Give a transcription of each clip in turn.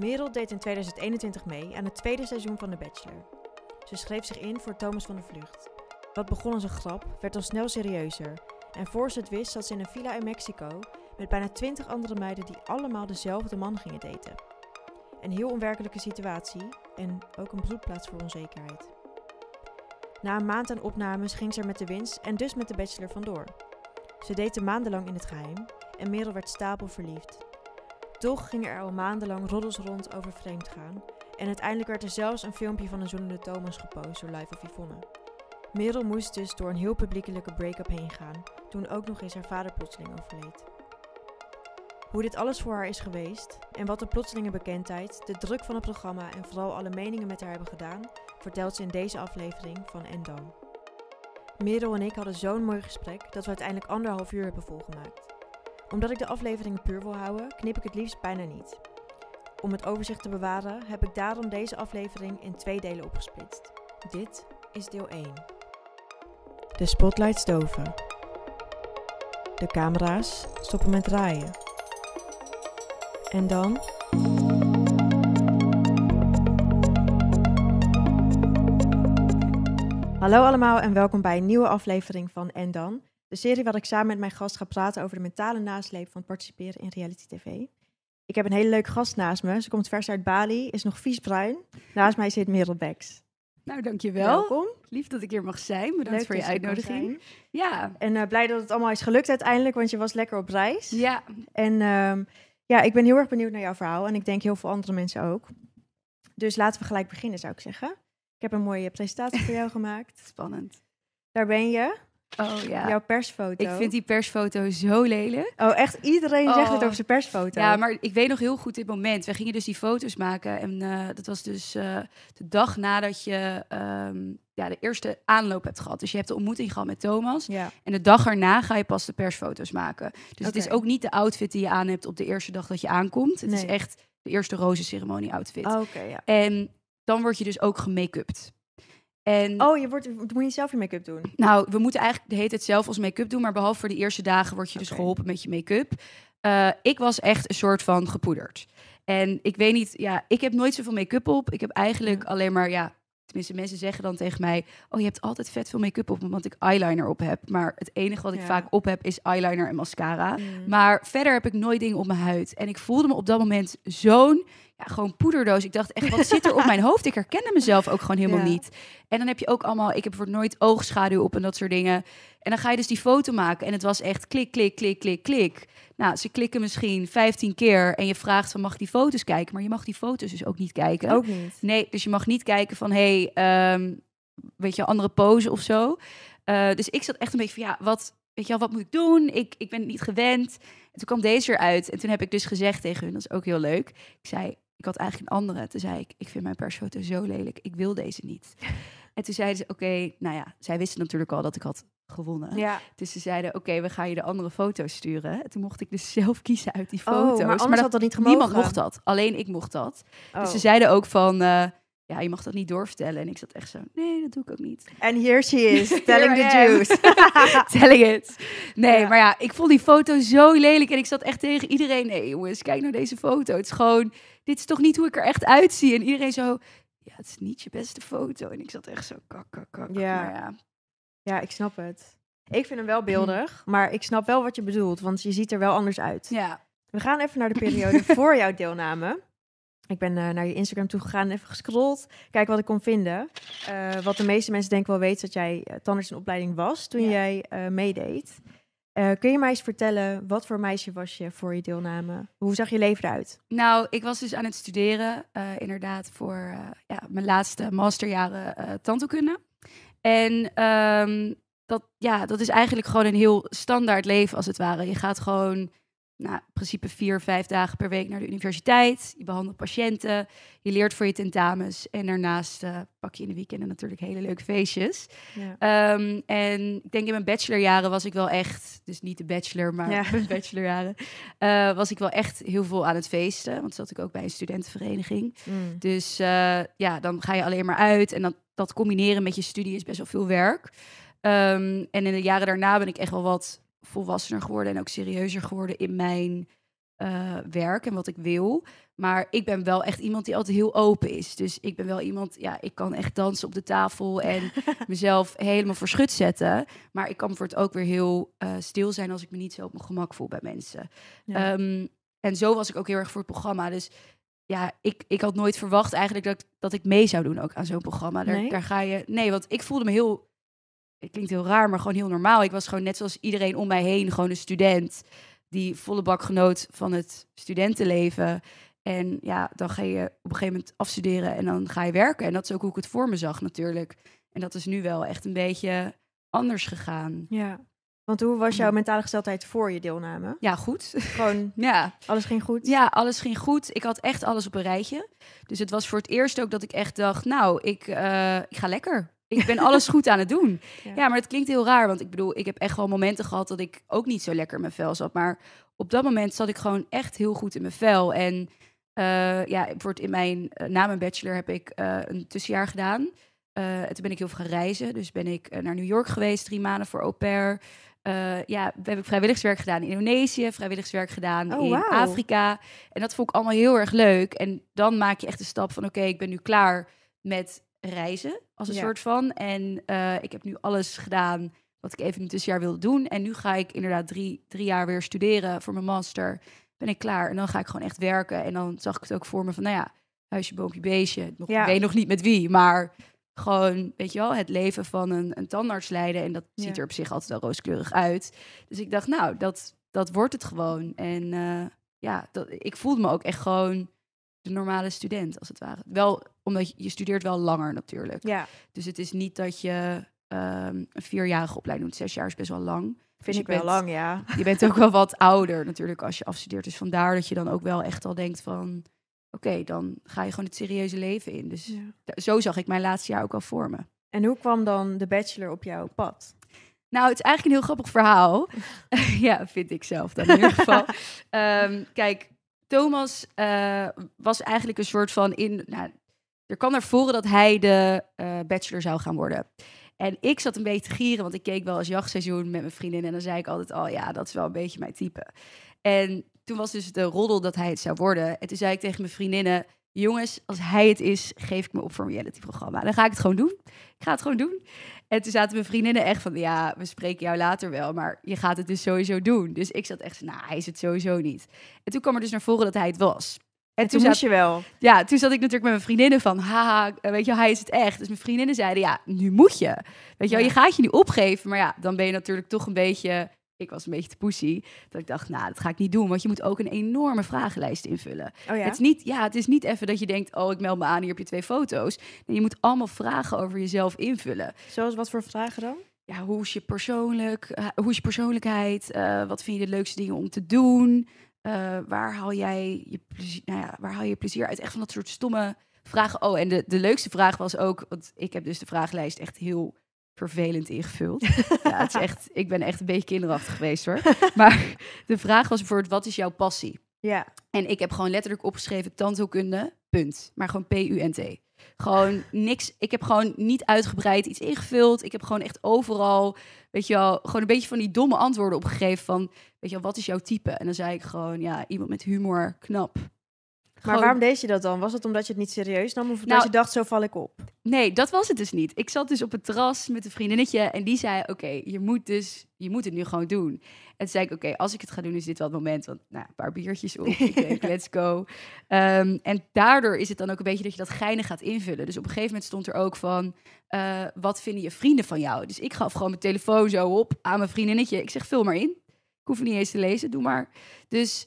Merel deed in 2021 mee aan het tweede seizoen van The Bachelor. Ze schreef zich in voor Thomas van der Vlucht. Wat begon als een grap, werd al snel serieuzer. En voor ze het wist zat ze in een villa in Mexico met bijna 20 andere meiden die allemaal dezelfde man gingen daten. Een heel onwerkelijke situatie en ook een broedplaats voor onzekerheid. Na een maand aan opnames ging ze er met de winst en dus met de Bachelor vandoor. Ze daten maandenlang in het geheim en Merel werd stapelverliefd. Toch gingen er al maandenlang roddels rond over vreemdgaan. En uiteindelijk werd er zelfs een filmpje van een zoenende Thomas gepost door Live of Yvonne. Merel moest dus door een heel publiekelijke break-up heen gaan, toen ook nog eens haar vader plotseling overleed. Hoe dit alles voor haar is geweest en wat de plotselinge bekendheid, de druk van het programma en vooral alle meningen met haar hebben gedaan, vertelt ze in deze aflevering van En Dan. Merel en ik hadden zo'n mooi gesprek dat we uiteindelijk anderhalf uur hebben volgemaakt. Omdat ik de afleveringen puur wil houden, knip ik het liefst bijna niet. Om het overzicht te bewaren heb ik daarom deze aflevering in twee delen opgesplitst. Dit is deel 1. De spotlights doven. De camera's stoppen met draaien. En dan? Hallo allemaal en welkom bij een nieuwe aflevering van En dan. De serie waar ik samen met mijn gast ga praten over de mentale nasleep van participeren in reality tv. Ik heb een hele leuke gast naast me. Ze komt vers uit Bali, is nog vies bruin. Naast mij zit Merel Becks. Nou, dankjewel. Welkom. Lief dat ik hier mag zijn. Bedankt Leuk voor je uitnodiging. Ja. En eh, blij dat het allemaal is gelukt uiteindelijk, want je was lekker op reis. Ja. En ehm, ja, ik ben heel erg benieuwd naar jouw verhaal. En ik denk heel veel andere mensen ook. Dus laten we gelijk beginnen, zou ik zeggen. Ik heb een mooie presentatie voor jou gemaakt. Spannend. Daar ben je. Oh ja. Jouw persfoto. Ik vind die persfoto zo lelijk. Oh, echt iedereen zegt het Oh. over zijn persfoto. Ja, maar ik weet nog heel goed dit moment. We gingen dus die foto's maken. En eh, dat was dus eh, de dag nadat je ehm, ja, de eerste aanloop hebt gehad. Dus je hebt de ontmoeting gehad met Thomas. Ja, En de dag erna ga je pas de persfoto's maken. Dus het is ook niet de outfit die je aan hebt op de eerste dag dat je aankomt. Het is echt de eerste rozenceremonie outfit. Oh, oké, ja. En dan word je dus ook gemake-upt. En Oh, je wordt, moet je zelf je make-up doen? nou, we moeten eigenlijk de hele tijd zelf ons make-up doen. Maar behalve voor de eerste dagen word je dus geholpen met je make-up. Eh, ik was echt een soort van gepoederd. En ik weet niet, ja, ik heb nooit zoveel make-up op. Ik heb eigenlijk alleen maar, ja, tenminste mensen zeggen dan tegen mij... oh, je hebt altijd vet veel make-up op, omdat ik eyeliner op heb. Maar het enige wat ik Ja. vaak op heb is eyeliner en mascara. Mm. Maar verder heb ik nooit dingen op mijn huid. En ik voelde me op dat moment zo'n, ja, gewoon poederdoos. Ik dacht echt, wat zit er op mijn hoofd? Ik herkende mezelf ook gewoon helemaal Ja. niet. En dan heb je ook allemaal, ik heb voor nooit oogschaduw op en dat soort dingen. En dan ga je dus die foto maken en het was echt klik, klik, klik, klik, klik. Nou, ze klikken misschien 15 keer en je vraagt van mag ik die foto's kijken? Maar je mag die foto's dus ook niet kijken. Ook niet. Nee, dus je mag niet kijken van hey, ehm, weet je, andere pose of zo. Eh, dus ik zat echt een beetje van ja, wat, weet je wel, wat moet ik doen? Ik, ik ben het niet gewend. En toen kwam deze eruit en toen heb ik dus gezegd tegen hun, dat is ook heel leuk. Ik zei, ik had eigenlijk een andere. Toen zei ik, ik vind mijn persfoto zo lelijk, ik wil deze niet. En toen zeiden ze, oké, nou ja, zij wisten natuurlijk al dat ik had gewonnen. Ja. Dus ze zeiden, oké, we gaan je de andere foto's sturen. En toen mocht ik dus zelf kiezen uit die Oh, foto's. maar anders dat- had dat niet gemogen. niemand mocht dat, alleen ik mocht dat. Oh. Dus ze zeiden ook van, eh, ja, je mag dat niet doorvertellen. En ik zat echt zo, nee, dat doe ik ook niet. En here she is, telling the juice. Telling it. Nee, Ja. maar ja, ik vond die foto zo lelijk. En ik zat echt tegen iedereen, nee jongens, kijk naar deze foto. Het is gewoon, dit is toch niet hoe ik er echt uitzie? En iedereen zo, ja, het is niet je beste foto. En ik zat echt zo, kak, kak, kak. Ja. Maar ja. ja, ik snap het. Ik vind hem wel beeldig, maar ik snap wel wat je bedoelt, want je ziet er wel anders uit. ja. We gaan even naar de periode voor jouw deelname. Ik ben eh, naar je Instagram toe gegaan en even gescrolld. Kijk wat ik kon vinden. Eh, wat de meeste mensen denk wel weten dat jij uh, tandarts in opleiding was toen Ja. jij eh, meedeed. Eh, kun je mij eens vertellen, wat voor meisje was je voor je deelname? Hoe zag je leven eruit? Nou, ik was dus aan het studeren, eh, inderdaad, voor eh, ja, mijn laatste masterjaren eh tandheelkunde. En ehm, dat, ja, dat is eigenlijk gewoon een heel standaard leven, als het ware. Je gaat gewoon, nou, in principe vier, vijf dagen per week naar de universiteit. Je behandelt patiënten, je leert voor je tentamens. En daarnaast eh, pak je in de weekenden natuurlijk hele leuke feestjes. Ja. Ehm, en ik denk in mijn bachelorjaren was ik wel echt, dus niet de bachelor, maar Ja. mijn bachelorjaren, eh, was ik wel echt heel veel aan het feesten. Want zat ik ook bij een studentenvereniging. Mm. Dus eh, ja, dan ga je alleen maar uit. En dat, dat combineren met je studie is best wel veel werk. Ehm, en in de jaren daarna ben ik echt wel wat volwassener geworden en ook serieuzer geworden in mijn eh, werk en wat ik wil. Maar ik ben wel echt iemand die altijd heel open is. Dus ik ben wel iemand, ja, ik kan echt dansen op de tafel en mezelf helemaal voor schut zetten. Maar ik kan voor het ook weer heel eh, stil zijn als ik me niet zo op mijn gemak voel bij mensen. Ja. Ehm, en zo was ik ook heel erg voor het programma. Dus ja, ik, ik had nooit verwacht eigenlijk dat, ik- dat ik mee zou doen ook aan zo'n programma. Daar, Nee? daar ga je. Nee, want ik voelde me heel. Het klinkt heel raar, maar gewoon heel normaal. Ik was gewoon net zoals iedereen om mij heen, gewoon een student die volle bak genoot van het studentenleven. En ja, dan ga je op een gegeven moment afstuderen en dan ga je werken. En dat is ook hoe ik het voor me zag natuurlijk. En dat is nu wel echt een beetje anders gegaan. ja. Want hoe was jouw mentale gesteldheid voor je deelname? Ja, goed. Gewoon, ja, alles ging goed? Ja, alles ging goed. Ik had echt alles op een rijtje. Dus het was voor het eerst ook dat ik echt dacht, nou, ik, eh, ik ga lekker. Ik ben alles goed aan het doen. Ja. Ja. maar het klinkt heel raar, want ik bedoel, ik heb echt wel momenten gehad dat ik ook niet zo lekker in mijn vel zat. Maar op dat moment zat ik gewoon echt heel goed in mijn vel. En eh, ja, in mijn, eh, na mijn bachelor heb ik eh, een tussenjaar gedaan. En toen ben ik heel veel gaan reizen. Dus ben ik naar New York geweest, drie maanden voor au pair. Ja, heb ik vrijwilligerswerk gedaan in Indonesië, vrijwilligerswerk gedaan Oh, in. Afrika. En dat vond ik allemaal heel erg leuk. En dan maak je echt de stap van, oké, ik ben nu klaar met reizen als een Ja. soort van. En eh, ik heb nu alles gedaan wat ik even in het tussenjaar wilde doen. En nu ga ik inderdaad drie, drie jaar weer studeren voor mijn master. Ben ik klaar en dan ga ik gewoon echt werken. En dan zag ik het ook voor me van, nou ja, huisje, boompje, beestje. Nog, Ja. Ik weet nog niet met wie, maar gewoon, weet je wel, het leven van een, een tandarts leiden. En dat Ja. ziet er op zich altijd wel rooskleurig uit. Dus ik dacht, nou, dat, dat wordt het gewoon. En eh, ja, dat, ik voelde me ook echt gewoon de normale student, als het ware. Wel, omdat je, je studeert wel langer natuurlijk. Ja, Dus het is niet dat je ehm, een vierjarige opleiding doet. Zes jaar is best wel lang. vind Dus ik wel bent- lang, ja. Je bent ook wel wat ouder natuurlijk als je afstudeert. Dus vandaar dat je dan ook wel echt al denkt van... Oké, dan ga je gewoon het serieuze leven in. Dus ja. zo zag ik mijn laatste jaar ook al voor me. En hoe kwam dan de bachelor op jouw pad? Nou, het is eigenlijk een heel grappig verhaal. ja, vind ik zelf dan in ieder geval. Ehm, kijk, Thomas eh, was eigenlijk een soort van in. Nou, er kwam naar voren dat hij de eh, bachelor zou gaan worden. En ik zat een beetje te gieren, want ik keek wel als jachtseizoen met mijn vriendin. En dan zei ik altijd al, ja, dat is wel een beetje mijn type. En toen was dus de roddel dat hij het zou worden. En toen zei ik tegen mijn vriendinnen, jongens, als hij het is, geef ik me op voor een reality-programma. Dan ga ik het gewoon doen. Ik ga het gewoon doen. En toen zaten mijn vriendinnen echt van, ja, we spreken jou later wel, maar je gaat het dus sowieso doen. Dus ik zat echt, nou, hij is het sowieso niet. En toen kwam er dus naar voren dat hij het was. En toen zat- moest je wel. ja, toen zat ik natuurlijk met mijn vriendinnen van, haha, weet je, hij is het echt. Dus mijn vriendinnen zeiden, ja, nu moet je. Weet je wel, je gaat je nu opgeven. Maar ja, dan ben je natuurlijk toch een beetje, ik was een beetje te poesie. Dat ik dacht, nou, dat ga ik niet doen. Want je moet ook een enorme vragenlijst invullen. Oh ja? Het is niet, ja, het is niet even dat je denkt, oh, ik meld me aan, hier heb je twee foto's. Nee, je moet allemaal vragen over jezelf invullen. Zoals wat voor vragen dan? Ja, hoe is je persoonlijk, eh, hoe is je persoonlijkheid? Eh, wat vind je de leukste dingen om te doen? Eh, waar haal jij je plezier, nou ja, waar haal je plezier uit? Echt van dat soort stomme vragen. Oh, en de, de leukste vraag was ook, want ik heb dus de vragenlijst echt heel vervelend ingevuld. ja, het is echt, ik ben echt een beetje kinderachtig geweest hoor. Maar de vraag was bijvoorbeeld, wat is jouw passie? Ja. En ik heb gewoon letterlijk opgeschreven tandheelkunde, punt. Maar gewoon P-U-N-T. Gewoon niks. Ik heb gewoon niet uitgebreid iets ingevuld. Ik heb gewoon echt overal, weet je wel, gewoon een beetje van die domme antwoorden opgegeven van, weet je wel, wat is jouw type? En dan zei ik gewoon, ja, iemand met humor, knap. Maar waarom deed je dat dan? Was het omdat je het niet serieus nam? Of dat Nou- je dacht, zo val ik op? Nee, dat was het dus niet. Ik zat dus op het terras met een vriendinnetje en die zei, oké, je moet dus, je moet het nu gewoon doen. En toen zei ik, oké, als ik het ga doen, is dit wel het moment. Want, nou, een paar biertjes op, ik denk, let's go. Ehm, en daardoor is het dan ook een beetje dat je dat geinig gaat invullen. Dus op een gegeven moment stond er ook van, eh, wat vinden je vrienden van jou? Dus ik gaf gewoon mijn telefoon zo op aan mijn vriendinnetje. Ik zeg, vul maar in. Ik hoef het niet eens te lezen, doe maar. Dus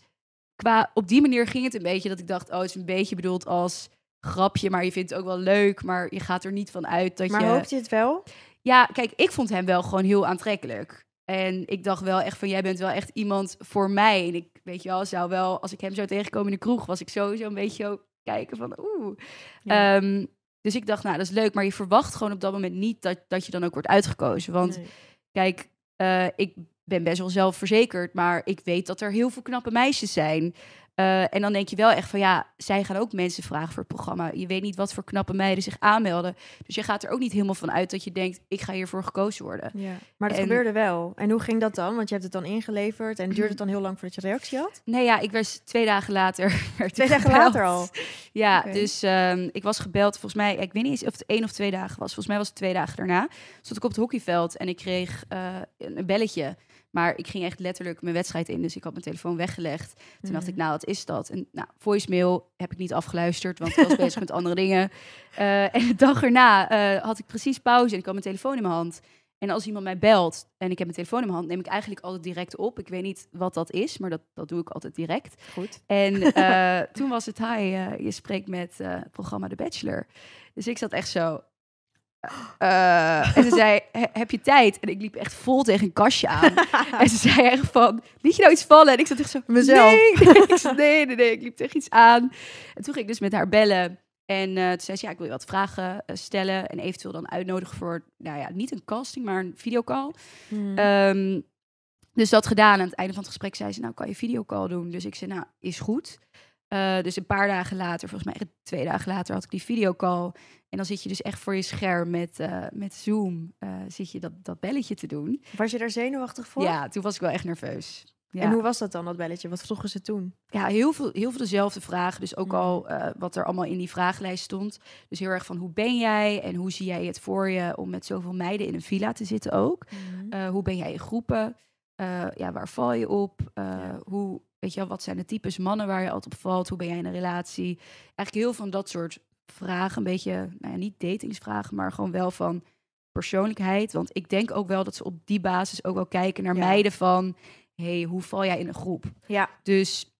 qua, op die manier ging het een beetje dat ik dacht, oh, het is een beetje bedoeld als grapje, maar je vindt het ook wel leuk, maar je gaat er niet van uit dat Maar je... hoopte je het wel? Ja, kijk, ik vond hem wel gewoon heel aantrekkelijk. En ik dacht wel echt van, jij bent wel echt iemand voor mij. En ik, weet je wel, zou wel, als ik hem zou tegenkomen in de kroeg, was ik sowieso een beetje zo kijken van, oeh. Ja. Ehm, dus ik dacht, nou, dat is leuk. Maar je verwacht gewoon op dat moment niet dat, dat je dan ook wordt uitgekozen. Want Nee. Kijk, eh, ik ben best wel zelfverzekerd, maar ik weet dat er heel veel knappe meisjes zijn. Eh, en dan denk je wel echt van ja, zij gaan ook mensen vragen voor het programma. Je weet niet wat voor knappe meiden zich aanmelden. Dus je gaat er ook niet helemaal van uit dat je denkt, ik ga hiervoor gekozen worden. Ja. Maar dat En- gebeurde wel. En hoe ging dat dan? Want je hebt het dan ingeleverd en duurde het dan heel lang voordat je reactie had? Nee, ja, ik was twee dagen later. Twee dagen gebeld. later al? Ja, dus ehm, ik was gebeld. Volgens mij, ik weet niet eens of het één of twee dagen was. Volgens mij was het twee dagen daarna. Stond ik op het hockeyveld en ik kreeg eh, een belletje. Maar ik ging echt letterlijk mijn wedstrijd in. Dus ik had mijn telefoon weggelegd. Toen dacht ik, Mhm. nou, wat is dat? En nou, voicemail heb ik niet afgeluisterd, want ik was bezig met andere dingen. Eh, en de dag erna eh, had ik precies pauze en ik had mijn telefoon in mijn hand. En als iemand mij belt en ik heb mijn telefoon in mijn hand, neem ik eigenlijk altijd direct op. Ik weet niet wat dat is, maar dat, dat doe ik altijd direct. Goed. En eh, toen was het, hi, je spreekt met het programma The Bachelor. Dus ik zat echt zo... eh, en ze zei, "He- heb je tijd? En ik liep echt vol tegen een kastje aan. en ze zei echt van, liet je nou iets vallen? En ik zat echt zo, Mezelf. Nee, nee, ik zei, nee, nee, nee, ik liep tegen iets aan. En toen ging ik dus met haar bellen. En toen zei ze, ja, ik wil je wat vragen eh, stellen. En eventueel dan uitnodigen voor, nou ja, niet een casting, maar een videocall. Hmm. Ehm, dus dat gedaan. Aan het einde van het gesprek zei ze, nou kan je videocall doen. Dus ik zei, nou, is goed. Eh, dus een paar dagen later, volgens mij twee dagen later, had ik die videocall. En dan zit je dus echt voor je scherm met, eh, met Zoom, eh, zit je dat, dat belletje te doen. Was je daar zenuwachtig voor? Ja, toen was ik wel echt nerveus. Ja. En hoe was dat dan, dat belletje? Wat vroegen ze toen? Ja, heel veel, heel veel dezelfde vragen. Dus ook Mm. al wat er allemaal in die vragenlijst stond. Dus heel erg van hoe ben jij en hoe zie jij het voor je om met zoveel meiden in een villa te zitten ook. Eh, hoe ben jij in groepen? Ja, waar val je op? Ja. Hoe, weet je wel, wat zijn de types mannen waar je altijd op valt? Hoe ben jij in een relatie? Eigenlijk heel van dat soort vragen. Een beetje, nou ja, niet datingsvragen, maar gewoon wel van persoonlijkheid. Want ik denk ook wel dat ze op die basis ook wel kijken naar Ja. meiden van... hey, hoe val jij in een groep? Ja, Dus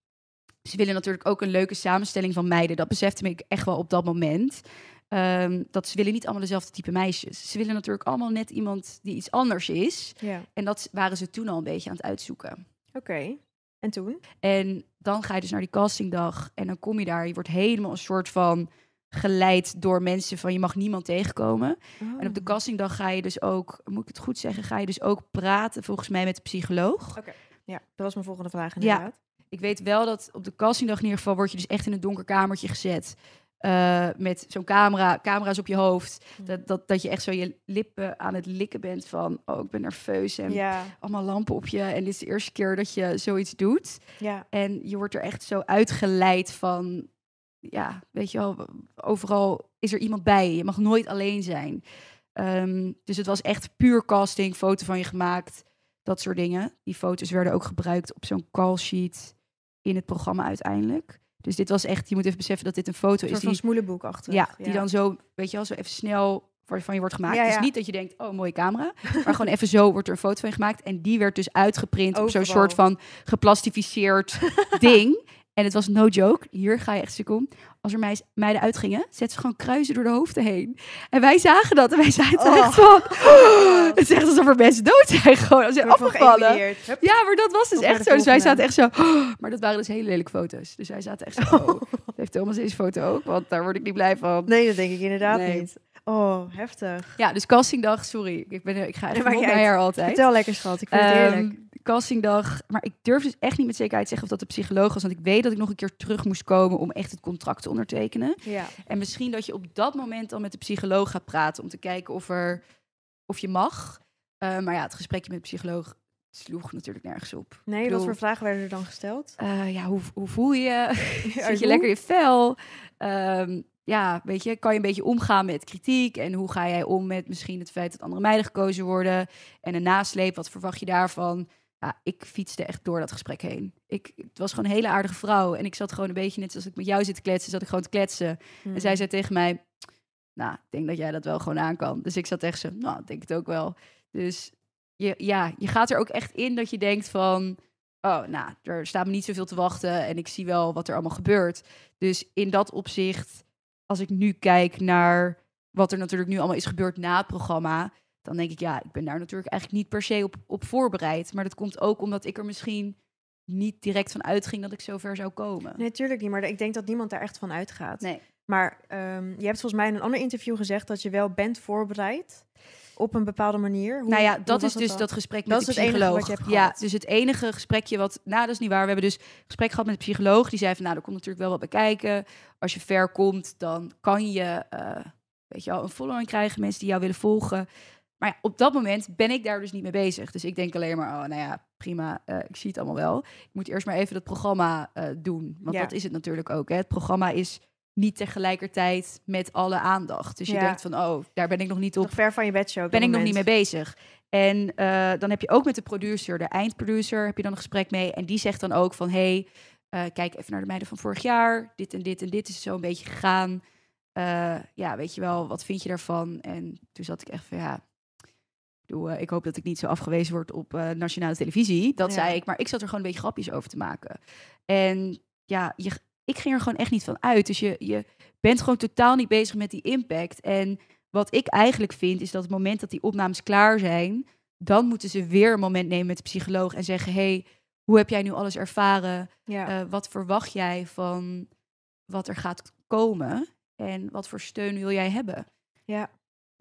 ze willen natuurlijk ook een leuke samenstelling van meiden. Dat besefte ik echt wel op dat moment. Ehm, dat ze willen niet allemaal dezelfde type meisjes. Ze willen natuurlijk allemaal net iemand die iets anders is. ja. En dat waren ze toen al een beetje aan het uitzoeken. Oké. En toen? En dan ga je dus naar die castingdag en dan kom je daar. Je wordt helemaal een soort van geleid door mensen van je mag niemand tegenkomen. En op de Oh. castingdag ga je dus ook, moet ik het goed zeggen, ga je dus ook praten volgens mij met de psycholoog. Ja, dat was mijn volgende vraag Ja. inderdaad. Ik weet wel dat op de castingdag in ieder geval word je dus echt in een donker kamertje gezet. Eh, met zo'n camera, camera's op je hoofd. Hm. Dat, dat, dat je echt zo je lippen aan het likken bent van... oh, ik ben nerveus en Ja, allemaal lampen op je. En dit is de eerste keer dat je zoiets doet. ja. En je wordt er echt zo uitgeleid van... ja, weet je wel, overal is er iemand bij je. Je mag nooit alleen zijn. Ehm, dus het was echt puur casting, foto van je gemaakt, dat soort dingen. Die foto's werden ook gebruikt op zo'n call sheet in het programma uiteindelijk. Dus dit was echt, je moet even beseffen dat dit een foto Een is die, van smoelenboek achter. ja, die dan zo, weet je wel, zo even snel van je wordt gemaakt. Ja, Dus ja. niet dat je denkt, oh, mooie camera. Maar gewoon even zo wordt er een foto van je gemaakt. En die werd dus uitgeprint op zo'n soort van geplastificeerd ding. En het was no joke. Hier ga je echt seconde. Als er meis- meiden uitgingen, zetten ze gewoon kruisen door de hoofden heen. En wij zagen dat. En wij zaten Oh. echt van... het is echt alsof er mensen dood zijn gewoon. Als ze afgevallen. Ja, maar dat was dus Op echt zo. Dus wij zaten echt zo... maar dat waren dus hele lelijke foto's. Dus wij zaten echt zo... Oh, heeft Thomas deze foto ook? Want daar word ik niet blij van. Nee, dat denk ik inderdaad Nee. niet. Oh, heftig. Ja, dus castingdag, sorry. Ik, ben, ik ga echt naar haar altijd. Vertel lekker, schat. Ik vind het Ehm, eerlijk. Castingdag. Maar ik durf dus echt niet met zekerheid zeggen of dat de psycholoog was. Want ik weet dat ik nog een keer terug moest komen om echt het contract te ondertekenen. Ja. En misschien dat je op dat moment dan met de psycholoog gaat praten om te kijken of, er, of je mag. Eh, maar ja, het gesprekje met de psycholoog sloeg natuurlijk nergens op. Nee, wat bedoel- voor vragen werden er dan gesteld? Eh, ja, hoe, hoe voel je? Zit je lekker in je vel? Ehm, ja, weet je, kan je een beetje omgaan met kritiek? En hoe ga jij om met misschien het feit dat andere meiden gekozen worden? En een nasleep, wat verwacht je daarvan? Ja, ik fietste echt door dat gesprek heen. Ik, het was gewoon een hele aardige vrouw. En ik zat gewoon een beetje, net zoals ik met jou zit te kletsen, zat ik gewoon te kletsen. Hmm. En zij zei tegen mij, nou, ik denk dat jij dat wel gewoon aan kan. Dus ik zat echt zo, nou, ik denk het ook wel. Dus je, ja, je gaat er ook echt in dat je denkt van, oh, nou, er staat me niet zoveel te wachten en ik zie wel wat er allemaal gebeurt. Dus in dat opzicht, als ik nu kijk naar wat er natuurlijk nu allemaal is gebeurd na het programma, dan denk ik, ja, ik ben daar natuurlijk eigenlijk niet per se op, op voorbereid. Maar dat komt ook omdat ik er misschien niet direct van uitging dat ik zover zou komen. Nee, natuurlijk niet. Maar ik denk dat niemand daar echt van uitgaat. Nee. Maar ehm, je hebt volgens mij in een ander interview gezegd dat je wel bent voorbereid. op een bepaalde manier? Hoe, nou ja, dat is dus dan? dat gesprek Dat met is de het enige psycholoog. wat je hebt ja, dus het enige gesprekje wat... Nou, dat is niet waar. We hebben dus gesprek gehad met de psycholoog. Die zei van, nou, er komt natuurlijk wel wat bij kijken. Als je ver komt, dan kan je, eh, weet je wel, een following krijgen. Mensen die jou willen volgen. Maar ja, op dat moment ben ik daar dus niet mee bezig. Dus ik denk alleen maar, oh, nou ja, prima. eh, ik zie het allemaal wel. Ik moet eerst maar even dat programma eh, doen. Want Ja. dat is het natuurlijk ook. Hè. Het programma is niet tegelijkertijd met alle aandacht. Dus je Ja. denkt van, oh, daar ben ik nog niet op Nog ver van je bedshow. ben ik nog niet mee bezig. En eh, dan heb je ook met de producer, de eindproducer, heb je dan een gesprek mee. En die zegt dan ook van, hey, kijk even naar de meiden van vorig jaar. Dit en dit en dit is zo een beetje gegaan. Ja, weet je wel, wat vind je daarvan? En toen zat ik echt van, ja, ik, bedoel, eh, ik hoop dat ik niet zo afgewezen word op eh, nationale televisie. Dat Ja. zei ik, maar ik zat er gewoon een beetje grapjes over te maken. En ja, je, ik ging er gewoon echt niet van uit. Dus je, je bent gewoon totaal niet bezig met die impact. En wat ik eigenlijk vind, is dat het moment dat die opnames klaar zijn, dan moeten ze weer een moment nemen met de psycholoog en zeggen: hey, hoe heb jij nu alles ervaren? Ja. Eh, wat verwacht jij van wat er gaat komen? En wat voor steun wil jij hebben? ja.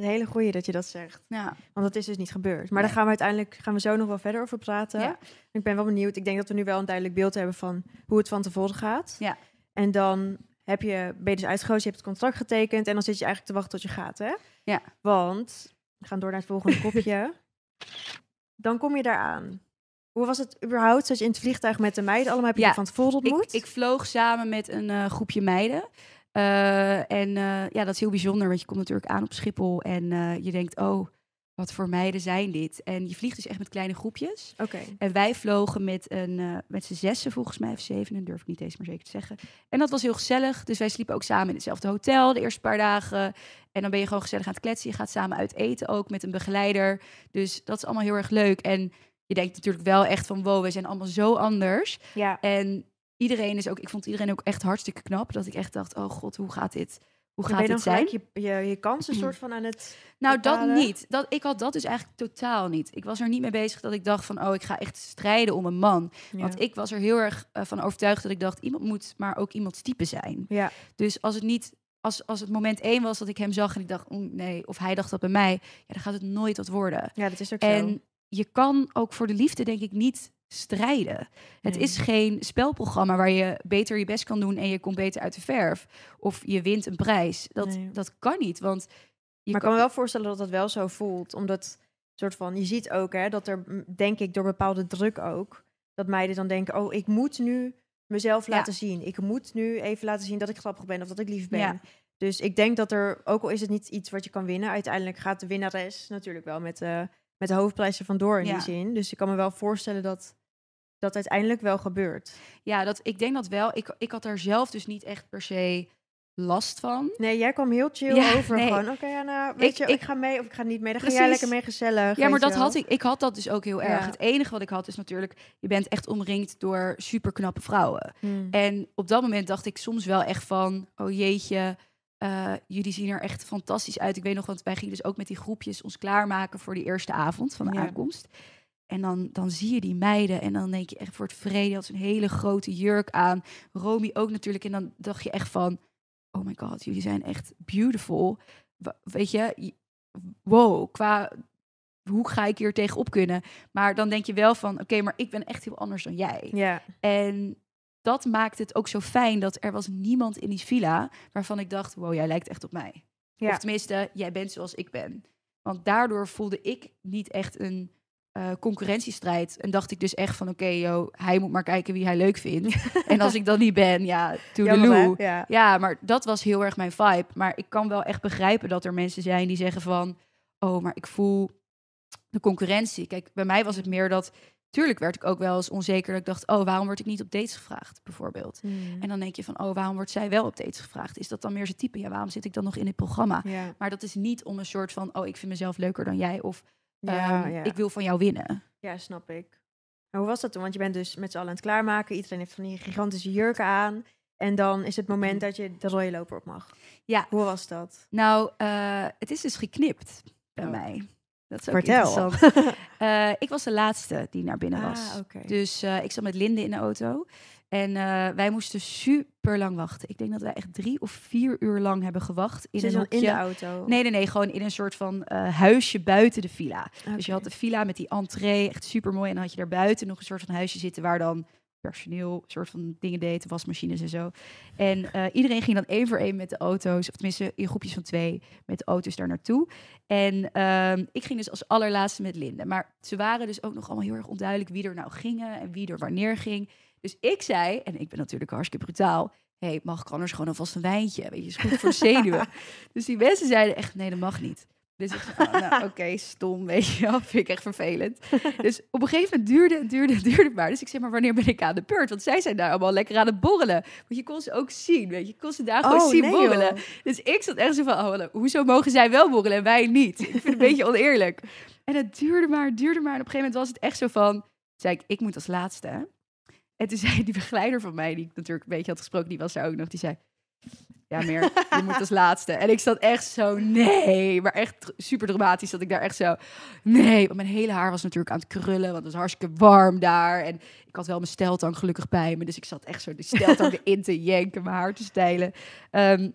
Een hele goeie dat je dat zegt. Ja, Want dat is dus niet gebeurd. Maar Nee. daar gaan we uiteindelijk gaan we zo nog wel verder over praten. Ja. Ik ben wel benieuwd. Ik denk dat we nu wel een duidelijk beeld hebben van hoe het van tevoren gaat. Ja. En dan heb je, ben je dus uitgekozen, je hebt het contract getekend en dan zit je eigenlijk te wachten tot je gaat, hè? Ja. Want, we gaan door naar het volgende kopje. Dan kom je daar aan. Hoe was het überhaupt? Zat je in het vliegtuig met de meiden? Allemaal heb je Ja, van tevoren ontmoet? ik, ik vloog samen met een eh, groepje meiden. Eh, en eh, ja, dat is heel bijzonder, want je komt natuurlijk aan op Schiphol en eh, je denkt, oh, wat voor meiden zijn dit? En je vliegt dus echt met kleine groepjes. Oké. En wij vlogen met, een, met z'n zessen volgens mij, of zeven, dat durf ik niet eens maar zeker te zeggen. En dat was heel gezellig, dus wij sliepen ook samen in hetzelfde hotel de eerste paar dagen. En dan ben je gewoon gezellig aan het kletsen. Je gaat samen uit eten ook met een begeleider. Dus dat is allemaal heel erg leuk. En je denkt natuurlijk wel echt van, wow, we zijn allemaal zo anders. Ja. En iedereen is ook, ik vond iedereen ook echt hartstikke knap. Dat ik echt dacht, oh god, hoe gaat dit? Hoe gaat ben dit zijn? je, je, je kansen soort van aan het... Nou, dat niet. Dat, ik had dat dus eigenlijk totaal niet. Ik was er niet mee bezig dat ik dacht van, oh, ik ga echt strijden om een man. Want ik was er heel erg eh, van overtuigd dat ik dacht, iemand moet maar ook iemands type zijn. Ja. Dus als het niet, als, als het moment één was dat ik hem zag en ik dacht, "Oeh, nee, of hij dacht dat bij mij, ja, dan gaat het nooit wat worden. ja, dat is ook zo. En je kan ook voor de liefde, denk ik, niet strijden. Het is geen spelprogramma waar je beter je best kan doen en je komt beter uit de verf. Of je wint een prijs. Dat, Nee. dat kan niet, want je maar ik kan- kan me wel voorstellen dat dat wel zo voelt. Omdat, soort van, je ziet ook hè, dat er, mm, denk ik, door bepaalde druk ook, dat meiden dan denken, oh, ik moet nu mezelf Ja. laten zien. Ik moet nu even laten zien dat ik grappig ben of dat ik lief ben. Ja. Dus ik denk dat er, ook al is het niet iets wat je kan winnen, uiteindelijk gaat de winnares natuurlijk wel met, eh met de hoofdprijs er vandoor in Ja. die zin. Dus ik kan me wel voorstellen dat dat uiteindelijk wel gebeurt. Ja, dat, ik denk dat wel. Ik, ik had daar zelf dus niet echt per se last van. Nee, jij kwam heel chill Ja, over. nee. Gewoon, oké, ja, nou, weet Ik- je, ik, ik- ga mee of ik ga niet mee. Dan ga jij lekker mee gezellig. Ja, maar dat wel. had ik. Ik had dat dus ook heel erg. Ja. Het enige wat ik had is natuurlijk, je bent echt omringd door superknappe vrouwen. Hmm. En op dat moment dacht ik soms wel echt van, oh jeetje, eh, jullie zien er echt fantastisch uit. Ik weet nog, want wij gingen dus ook met die groepjes ons klaarmaken voor die eerste avond van de Ja. aankomst. En dan, dan zie je die meiden en dan denk je echt voor het vrede had ze een hele grote jurk aan. Romy ook natuurlijk. En dan dacht je echt van, oh my god, jullie zijn echt beautiful. Weet je, wow, qua hoe ga ik hier tegenop kunnen? Maar dan denk je wel van, oké, maar ik ben echt heel anders dan jij. Ja, En dat maakt het ook zo fijn dat er was niemand in die villa waarvan ik dacht, wow, jij lijkt echt op mij. Ja. Of tenminste, jij bent zoals ik ben. Want daardoor voelde ik niet echt een eh, concurrentiestrijd. En dacht ik dus echt van, oké, joh, hij moet maar kijken wie hij leuk vindt. en als ik dat niet ben, ja, jammer hè? toedeloe. Ja. Ja, maar dat was heel erg mijn vibe. Maar ik kan wel echt begrijpen dat er mensen zijn die zeggen van... oh, maar ik voel de concurrentie. Kijk, bij mij was het meer dat... Tuurlijk werd ik ook wel eens onzeker. Dat ik dacht, oh, waarom word ik niet op dates gevraagd, bijvoorbeeld? Hmm. En dan denk je van, oh, waarom wordt zij wel op dates gevraagd? Is dat dan meer zijn type? Ja, waarom zit ik dan nog in dit programma? Maar dat is niet om een soort van, oh, ik vind mezelf leuker dan jij. Of Ja, ehm, ja. ik wil van jou winnen. ja, snap ik. Maar hoe was dat toen? Want je bent dus met z'n allen aan het klaarmaken. Iedereen heeft van die gigantische jurken aan. En dan is het moment dat je de rode loper op mag. Ja. Hoe was dat? Nou, eh, het is dus geknipt bij Oh. mij. Dat is ook Vertel. interessant. Eh, ik was de laatste die naar binnen was. Ah, oké. Dus eh, ik zat met Linde in de auto. En eh, wij moesten super lang wachten. Ik denk dat wij echt drie of vier uur lang hebben gewacht in een in de auto? Nee, nee, nee, gewoon in een soort van eh, huisje buiten de villa. Dus je had de villa met die entree, echt super mooi. En dan had je daar buiten nog een soort van huisje zitten waar dan personeel een soort van dingen deed, wasmachines en zo. En eh, iedereen ging dan één voor één met de auto's, of tenminste in groepjes van twee, met de auto's daar naartoe. En ehm, ik ging dus als allerlaatste met Linde. Maar ze waren dus ook nog allemaal heel erg onduidelijk wie er nou gingen en wie er wanneer ging. Dus ik zei, en ik ben natuurlijk hartstikke brutaal, hey, mag ik anders gewoon alvast een wijntje? Weet je, is goed voor zenuwen. dus die mensen zeiden echt, nee, dat mag niet. Dus ik zei, oh, nou, oké, stom, weet je wel. Vind ik echt vervelend. Dus op een gegeven moment duurde het, duurde het, duurde maar. Dus ik zeg, maar wanneer ben ik aan de beurt? Want zij zijn daar allemaal lekker aan het borrelen. Want je kon ze ook zien, weet je. Je kon ze daar gewoon Oh, zien nee, borrelen. joh. Dus ik zat echt zo van, oh, hoezo mogen zij wel borrelen en wij niet? Ik vind het een beetje oneerlijk. En het duurde maar, het duurde maar. En op een gegeven moment was het echt zo van, zei ik, ik moet als laatste. En toen zei die begeleider van mij, die ik natuurlijk een beetje had gesproken, die was daar ook nog, die zei, ja meer, je moet als laatste. En ik zat echt zo, nee, maar echt super dramatisch dat ik daar echt zo, nee. Want mijn hele haar was natuurlijk aan het krullen, want het was hartstikke warm daar. En ik had wel mijn steltang gelukkig bij me, dus ik zat echt zo de steltang erin te jenken, mijn haar te stijlen. Ehm,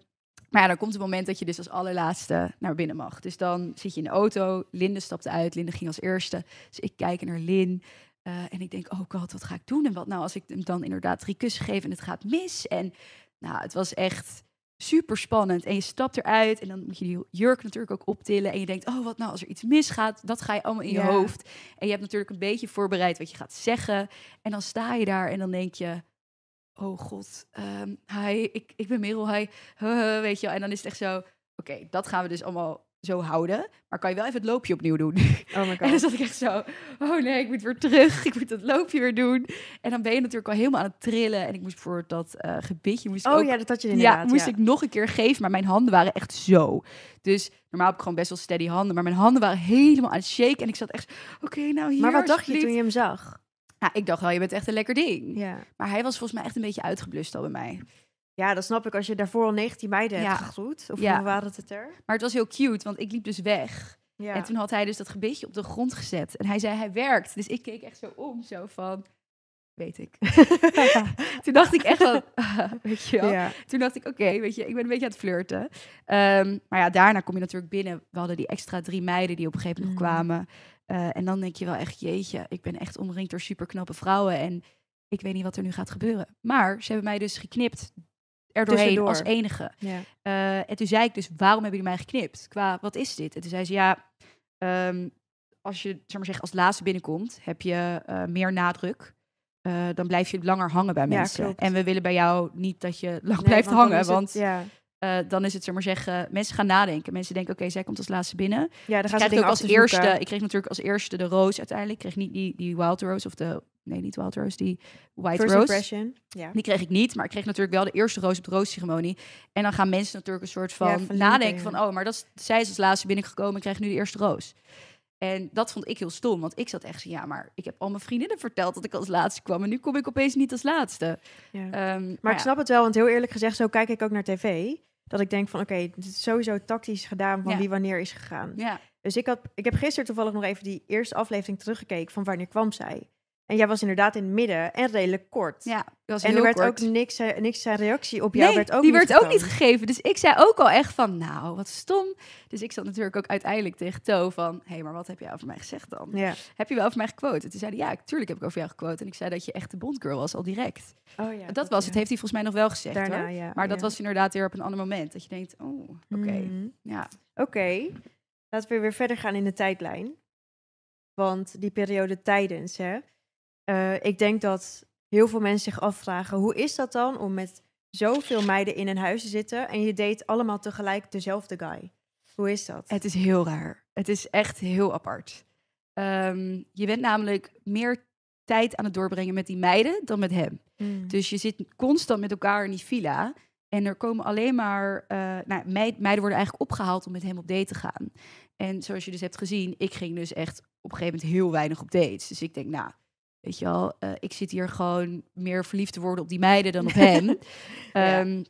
maar ja, dan komt het moment dat je dus als allerlaatste naar binnen mag. Dus dan zit je in de auto, Linde stapte uit, Linde ging als eerste. Dus ik kijk naar Lin eh, en ik denk, oh god, wat ga ik doen? En wat nou als ik hem dan inderdaad drie kussen geef en het gaat mis? En nou, het was echt super spannend. En je stapt eruit en dan moet je die jurk natuurlijk ook optillen. En je denkt, oh, wat nou als er iets misgaat? Dat ga je allemaal in je hoofd. En je hebt natuurlijk een beetje voorbereid wat je gaat zeggen. En dan sta je daar en dan denk je, oh god, ehm hi, ik, ik ben Merel, hi, weet je wel. En dan is het echt zo, oké, dat gaan we dus allemaal zo houden. Maar kan je wel even het loopje opnieuw doen? Oh my En dan god. zat ik echt zo, oh nee, ik moet weer terug. Ik moet dat loopje weer doen. En dan ben je natuurlijk al helemaal aan het trillen. En ik moest voor dat eh gebitje, moest Oh ook, ja, dat had je inderdaad. ja, moest ik nog een keer geven. Maar mijn handen waren echt zo. Dus normaal heb ik gewoon best wel steady handen. Maar mijn handen waren helemaal aan het shaken. En ik zat echt, oké, nou hier Maar wat dacht je toen je hem zag? Ja, ik dacht wel, je bent echt een lekker ding. Ja. Maar hij was volgens mij echt een beetje uitgeblust al bij mij. Ja, dat snap ik als je daarvoor al 19 meiden Ja. hebt gegroet. Of Ja. hoe waren het er? Maar het was heel cute, want ik liep dus weg. Ja. En toen had hij dus dat gebitje op de grond gezet. En hij zei, hij werkt. Dus ik keek echt zo om, zo van, weet ik. toen dacht ik echt van, weet je wel. ja. Toen dacht ik, oké, weet je, ik ben een beetje aan het flirten. Ehm, maar ja, daarna kom je natuurlijk binnen. We hadden die extra drie meiden die op een gegeven moment nog Mhm. kwamen. Eh, en dan denk je wel echt, jeetje, ik ben echt omringd door superknappe vrouwen. En ik weet niet wat er nu gaat gebeuren. Maar ze hebben mij dus geknipt er doorheen Tussendoor. als enige. ja. Eh, en toen zei ik dus, waarom hebben jullie mij geknipt? Qua, wat is dit? En toen zei ze, ja, ehm, als je, zeg maar zeggen, als laatste binnenkomt, heb je eh, meer nadruk. Eh, dan blijf je langer hangen bij mensen. en we willen bij jou niet dat je lang Nee, blijft want hangen. het- want ja. dan is het, zeg maar zeggen, mensen gaan nadenken. Mensen denken, oké, zij komt als laatste binnen. ja, dan gaan ik ze ook als eerste, ik kreeg natuurlijk als eerste de roos uiteindelijk. Ik kreeg niet die, die wild rose of de, nee, niet wild rose, die white First rose. impression. Ja. Die kreeg ik niet, maar ik kreeg natuurlijk wel de eerste roos op de roosceremonie. En dan gaan mensen natuurlijk een soort van nadenken van... oh, maar dat is, zij is als laatste binnengekomen en krijgt nu de eerste roos. En dat vond ik heel stom, want ik zat echt zo... ja, maar ik heb al mijn vriendinnen verteld dat ik als laatste kwam... en nu kom ik opeens niet als laatste. Ja. Ehm, maar Maar ik snap het wel, want heel eerlijk gezegd, zo kijk ik ook naar tv. Dat ik denk van, oké, het is sowieso tactisch gedaan van wie wanneer is gegaan. Dus ik, had, ik heb gisteren toevallig nog even die eerste aflevering teruggekeken van wanneer kwam zij. En jij was inderdaad in het midden en redelijk kort. ja, dat was en er werd kort. ook niks, eh, niks zijn reactie op jou. Nee, werd ook die niet werd ook niet gegeven. Dus ik zei ook al echt van, nou, wat stom. Dus ik zat natuurlijk ook uiteindelijk tegen To van... hé, hey, maar wat heb jij over mij gezegd dan? Ja. Heb je wel over mij gequote? En toen zei hij, ja, tuurlijk heb ik over jou gequote. En ik zei dat je echt de bondgirl was, al direct. Oh, ja, dat was ja. het, heeft hij volgens mij nog wel gezegd Daarna, hoor. ja. Maar dat was inderdaad weer op een ander moment. Dat je denkt, oh, oké. Mhm. Ja. Oké, laten we weer verder gaan in de tijdlijn. Want die periode tijdens, hè. Eh, ik denk dat heel veel mensen zich afvragen, hoe is dat dan om met zoveel meiden in een huis te zitten en je date allemaal tegelijk dezelfde guy? Hoe is dat? Het is heel raar. Het is echt heel apart. Ehm, je bent namelijk meer tijd aan het doorbrengen met die meiden dan met hem. Mm. Dus je zit constant met elkaar in die villa. En er komen alleen maar... eh, nou, meid- meiden worden eigenlijk opgehaald om met hem op date te gaan. En zoals je dus hebt gezien, ik ging dus echt op een gegeven moment heel weinig op dates. Dus ik denk, nou, weet je wel, eh, ik zit hier gewoon meer verliefd te worden op die meiden dan op hem. Ja. Ehm,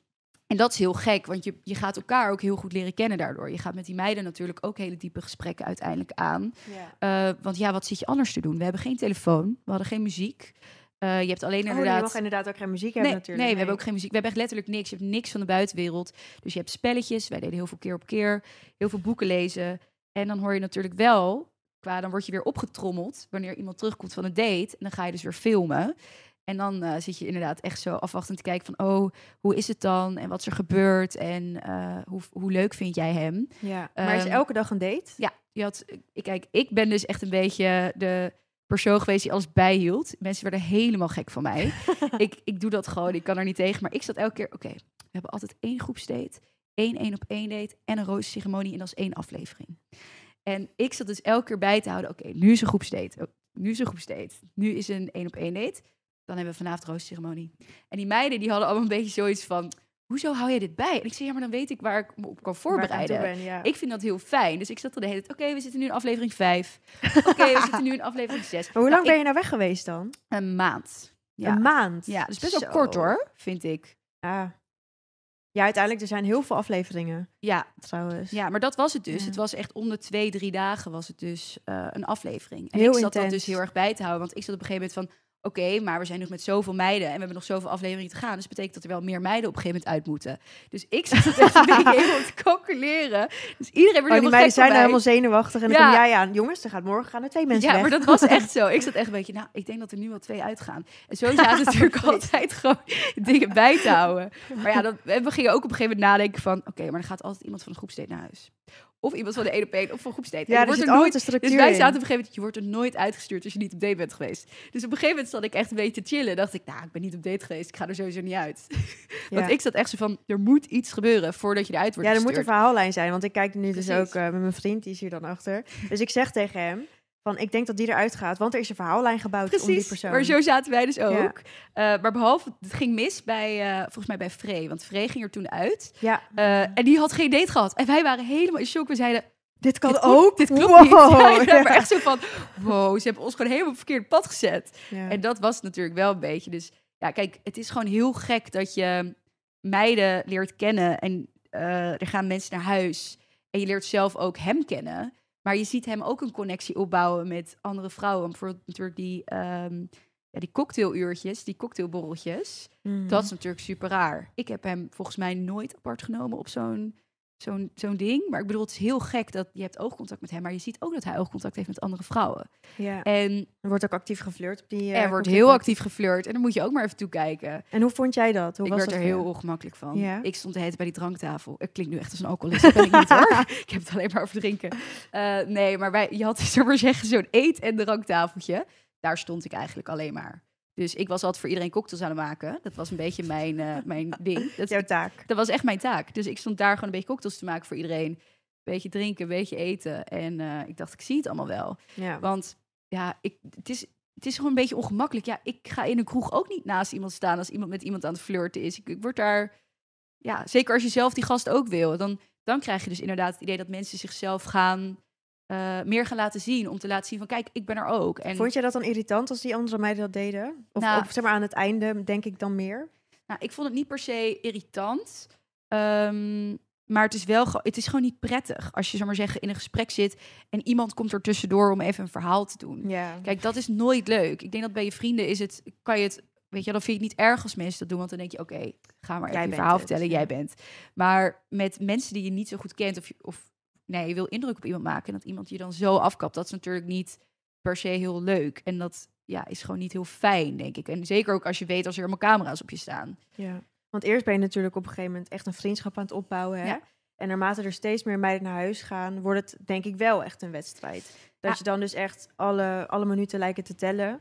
en dat is heel gek, want je, je gaat elkaar ook heel goed leren kennen daardoor. Je gaat met die meiden natuurlijk ook hele diepe gesprekken uiteindelijk aan. ja. Eh, want ja, wat zit je anders te doen? We hebben geen telefoon, we hadden geen muziek. Eh, je hebt alleen Oh, je mag inderdaad ook geen muziek Nee, hebben natuurlijk. nee, we hebben ook geen muziek. We hebben echt letterlijk niks. Je hebt niks van de buitenwereld. Dus je hebt spelletjes. Wij deden heel veel keer op keer. Heel veel boeken lezen. En dan hoor je natuurlijk wel, qua dan word je weer opgetrommeld wanneer iemand terugkomt van een date. En dan ga je dus weer filmen. En dan eh, zit je inderdaad echt zo afwachtend te kijken van, oh, hoe is het dan? En wat is er gebeurd? En eh, hoe, hoe leuk vind jij hem? Ja. Maar is Ehm, elke dag een date? Ja, je had, ik, kijk, ik ben dus echt een beetje de persoon geweest die alles bijhield. Mensen werden helemaal gek van mij. ik, ik doe dat gewoon, ik kan er niet tegen. Maar ik zat elke keer, oké, we hebben altijd één groepsdate, één één op één date en een roosceremonie en dat is één aflevering. En ik zat dus elke keer bij te houden, oké, nu is een groepsdate, oh, nu is een groepsdate, nu is een één op één date. Dan hebben we vanavond roosceremonie. En die meiden die hadden allemaal een beetje zoiets van, hoezo hou jij dit bij? En ik zei, ja, maar dan weet ik waar ik me op kan ik voorbereiden. ben, ja. Ik vind dat heel fijn. Dus ik zat er de hele tijd, oké, we zitten nu in aflevering 5. Oké, we zitten nu in aflevering 6. Maar hoe lang ben je nou weg geweest dan? Een maand. Ja. Een maand? Ja, dus best wel kort hoor, vind ik. Ja. Ja, uiteindelijk, er zijn heel veel afleveringen Ja, trouwens. ja maar dat was het dus. Ja. Het was echt om de twee, drie dagen was het dus eh, een aflevering. En Heel ik zat dat dus heel erg bij te houden. Want ik zat op een gegeven moment van... Oké, maar we zijn nog met zoveel meiden en we hebben nog zoveel afleveringen te gaan. Dus dat betekent dat er wel meer meiden op een gegeven moment uit moeten. Dus ik zat het echt een beetje te calculeren. Dus iedereen werd Oh, die meiden zijn nou helemaal zenuwachtig. En dan kom jij aan. Jongens, er gaat morgen gaan er twee mensen Ja, weg. maar dat was echt zo. Ik zat echt een beetje, nou, ik denk dat er nu wel twee uitgaan. En zo zaten natuurlijk altijd gewoon dingen bij te houden. Maar ja, dat, en we gingen ook op een gegeven moment nadenken van, oké, maar dan gaat altijd iemand van de groepsdate naar huis. Of iemand van de één op één, of van groepsdate. Ja, er wordt er nooit, een structuur dus wij zaten op een gegeven moment, je wordt er nooit uitgestuurd als je niet op date bent geweest. Dus op een gegeven moment zat ik echt een beetje te chillen. Dacht ik, nou, ik ben niet op date geweest, ik ga er sowieso niet uit. Want Ja. ik zat echt zo van, er moet iets gebeuren voordat je eruit wordt Ja, er moet een verhaallijn zijn. Want ik kijk nu dus ook eh, met mijn vriend, die is hier dan achter. Dus ik zeg tegen hem, van ik denk dat die eruit gaat. Want er is een verhaallijn gebouwd om die Precies, persoon. maar zo zaten wij dus Ja. ook. Eh, maar behalve, het ging mis bij, eh, volgens mij bij Frey. Want Frey ging er toen uit. Ja, Eh, en die had geen date gehad. En wij waren helemaal in shock. We zeiden, dit kan dit klopt- ook. dit klopt Wow. niet. Ja, ja, maar echt zo van, wow, ze hebben ons gewoon helemaal op het verkeerde pad gezet. Ja. En dat was het natuurlijk wel een beetje. Dus ja, kijk, het is gewoon heel gek dat je meiden leert kennen. En er gaan mensen naar huis. En je leert zelf ook hem kennen. Maar je ziet hem ook een connectie opbouwen met andere vrouwen. Bijvoorbeeld natuurlijk die, ehm ja, die cocktailuurtjes, die cocktailborreltjes. Mhm. Dat is natuurlijk super raar. Ik heb hem volgens mij nooit apart genomen op zo'n zo'n zo'n ding. Maar ik bedoel, het is heel gek dat je hebt oogcontact met hem. Maar je ziet ook dat hij oogcontact heeft met andere vrouwen. ja. En Er wordt ook actief geflirt op die. eh, er wordt heel actief geflirt. En dan moet je ook maar even toekijken. En hoe vond jij dat? Hoe ik was werd dat er heel ongemakkelijk van. Ja? Ik stond de hele bij die dranktafel. Ik klink nu echt als een alcoholist. Dat ben ik niet hoor. ik heb het alleen maar over drinken. Eh, nee, maar wij, je had, zullen we maar zeggen, zo'n eet- en dranktafeltje. Daar stond ik eigenlijk alleen maar. Dus ik was altijd voor iedereen cocktails aan het maken. Dat was een beetje mijn, eh, mijn ding. Dat, Jouw taak. dat was echt mijn taak. Dus ik stond daar gewoon een beetje cocktails te maken voor iedereen. Een beetje drinken, een beetje eten. En eh, ik dacht, ik zie het allemaal wel. Ja. Want ja, ik, het, is, het is gewoon een beetje ongemakkelijk. Ja, ik ga in een kroeg ook niet naast iemand staan als iemand met iemand aan het flirten is. Ik, ik word daar, ja, zeker als je zelf die gast ook wil, dan, dan krijg je dus inderdaad het idee dat mensen zichzelf gaan eh, meer gaan laten zien. Om te laten zien van, kijk, ik ben er ook. En Vond je dat dan irritant als die andere meiden dat deden? Of, Nou- of zeg maar aan het einde, denk ik dan meer? nou, ik vond het niet per se irritant. Ehm, maar het is wel het is gewoon niet prettig als je, zou maar zeggen, in een gesprek zit en iemand komt er tussendoor om even een verhaal te doen. Ja. Kijk, dat is nooit leuk. Ik denk dat bij je vrienden is het, kan je het, weet je, dan vind je het niet erg als mensen dat doen, want dan denk je, oké, ga maar Jij even je bent verhaal het, vertellen, jij bent. Maar met mensen die je niet zo goed kent of, of nee, je wil indruk op iemand maken en dat iemand je dan zo afkapt, dat is natuurlijk niet per se heel leuk. En dat ja, is gewoon niet heel fijn, denk ik. En zeker ook als je weet als er allemaal camera's op je staan. ja. Want eerst ben je natuurlijk op een gegeven moment echt een vriendschap aan het opbouwen. Hè? Ja. En naarmate er steeds meer meiden naar huis gaan, wordt het denk ik wel echt een wedstrijd. Dat Ja. je dan dus echt alle, alle minuten lijken te tellen.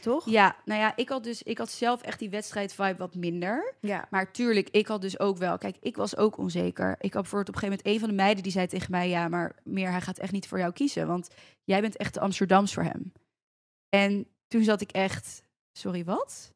Toch? Ja, nou ja, ik had dus, ik had zelf echt die wedstrijd-vibe wat minder. Ja. Maar tuurlijk, ik had dus ook wel. Kijk, ik was ook onzeker. Ik had bijvoorbeeld op een gegeven moment een van de meiden die zei tegen mij: Ja, maar meer, hij gaat echt niet voor jou kiezen. Want jij bent echt de Amsterdams voor hem. En toen zat ik echt: Sorry, wat?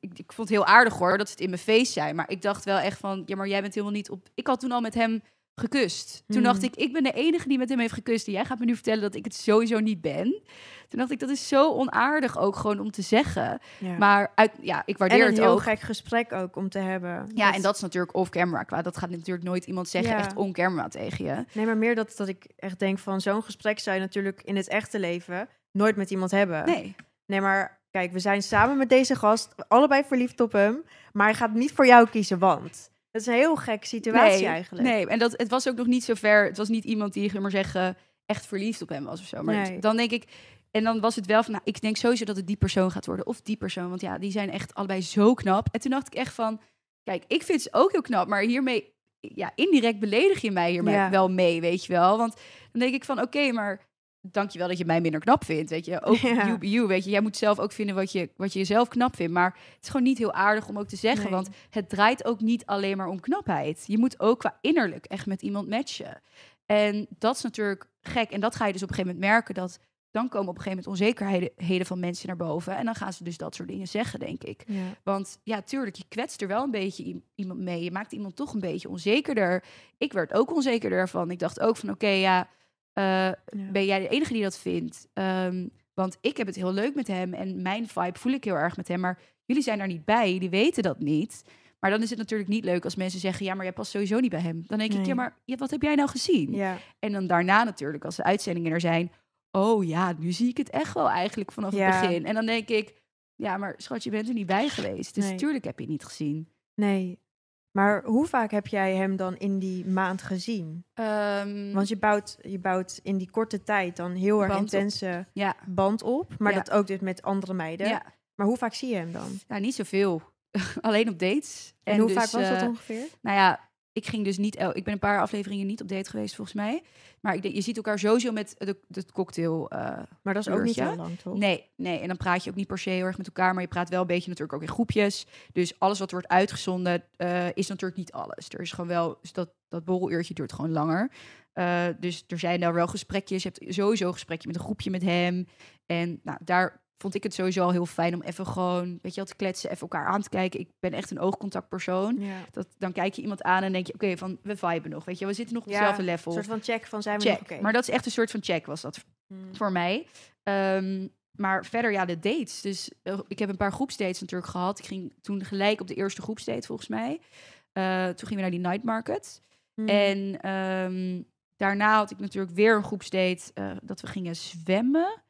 Ik, ik vond het heel aardig hoor dat ze het in mijn face zei. Maar ik dacht wel echt van: Ja, maar jij bent helemaal niet op. Ik had toen al met hem gekust. Toen Hmm. dacht ik: Ik ben de enige die met hem heeft gekust. En jij gaat me nu vertellen dat ik het sowieso niet ben. Toen dacht ik: Dat is zo onaardig ook gewoon om te zeggen. ja. Maar uit, ja, ik en waardeer een het heel ook. gek gesprek ook om te hebben. Ja, en dat is natuurlijk off-camera. Dat gaat natuurlijk nooit iemand zeggen Ja. echt on-camera tegen je. Nee, maar meer dat, dat ik echt denk van zo'n gesprek zou je natuurlijk in het echte leven nooit met iemand hebben. Nee. Nee, maar kijk, we zijn samen met deze gast, allebei verliefd op hem, maar hij gaat niet voor jou kiezen, want... Dat is een heel gekke situatie nee, eigenlijk. Nee, en dat, het was ook nog niet zo ver. Het was niet iemand die, ik maar zeggen, echt verliefd op hem was of zo. Maar Nee. dan denk ik, en dan was het wel van, nou, ik denk sowieso dat het die persoon gaat worden. Of die persoon, want ja, die zijn echt allebei zo knap. En toen dacht ik echt van, kijk, ik vind ze ook heel knap, maar hiermee, ja, indirect beledig je mij hiermee Ja. wel mee, weet je wel. Want dan denk ik van, oké, maar dankjewel dat je mij minder knap vindt, weet je. Ook Ja. you, you, weet je. Jij moet zelf ook vinden wat je, wat je jezelf knap vindt. Maar het is gewoon niet heel aardig om ook te zeggen, Nee. want het draait ook niet alleen maar om knapheid. Je moet ook qua innerlijk echt met iemand matchen. En dat is natuurlijk gek. En dat ga je dus op een gegeven moment merken dat dan komen op een gegeven moment onzekerheden van mensen naar boven. En dan gaan ze dus dat soort dingen zeggen, denk ik. Ja. Want ja, tuurlijk, je kwetst er wel een beetje iemand mee. Je maakt iemand toch een beetje onzekerder. Ik werd ook onzekerder ervan. Ik dacht ook van, oké, ja, eh, Ja. ben jij de enige die dat vindt? Ehm, want ik heb het heel leuk met hem en mijn vibe voel ik heel erg met hem. Maar jullie zijn daar niet bij, die weten dat niet. Maar dan is het natuurlijk niet leuk als mensen zeggen, ja, maar jij past sowieso niet bij hem. Dan denk ik, ja, maar wat heb jij nou gezien? Ja. En dan daarna natuurlijk, als de uitzendingen er zijn, oh ja, nu zie ik het echt wel eigenlijk vanaf Ja. het begin. En dan denk ik, ja, maar schat, je bent er niet bij geweest. Dus Nee. natuurlijk heb je het niet gezien. Nee. Maar hoe vaak heb jij hem dan in die maand gezien? Ehm, Want je bouwt, je bouwt in die korte tijd dan heel erg Band op. intense ja, band op. Maar Ja. dat ook dus met andere meiden. ja, Maar hoe vaak zie je hem dan? nou, niet zoveel. Alleen op dates. En, hoe dus, vaak was dat eh, ongeveer? Nou ja, ik ging dus niet... Ik ben een paar afleveringen niet op date geweest, volgens mij. Maar ik denk, je ziet elkaar sowieso met de, de cocktail... eh, Maar dat is ook niet heel lang, toch? Nee, nee. En dan praat je ook niet per se heel erg met elkaar, maar je praat wel een beetje natuurlijk ook in groepjes. Dus alles wat wordt uitgezonden eh, is natuurlijk niet alles. Er is gewoon wel, dus dat, dat borreluurtje duurt gewoon langer. Eh, dus er zijn daar wel gesprekjes. Je hebt sowieso een gesprekje met een groepje met hem. En nou, daar vond ik het sowieso al heel fijn om even gewoon, weet je wel, te kletsen, even elkaar aan te kijken. Ik ben echt een oogcontactpersoon. Ja. Dat, dan kijk je iemand aan en denk je, oké, van we viben nog, weet je, we zitten nog op Ja, hetzelfde Een level. soort van check van zijn we check. nog oké? Maar dat is echt een soort van check was dat Hmm. voor mij. Ehm, maar verder, ja, de dates. Dus eh, ik heb een paar groepsdates natuurlijk gehad. Ik ging toen gelijk op de eerste groepsdate, volgens mij. Eh, toen gingen we naar die night market. Hmm. En ehm, daarna had ik natuurlijk weer een groepsdate eh, dat we gingen zwemmen.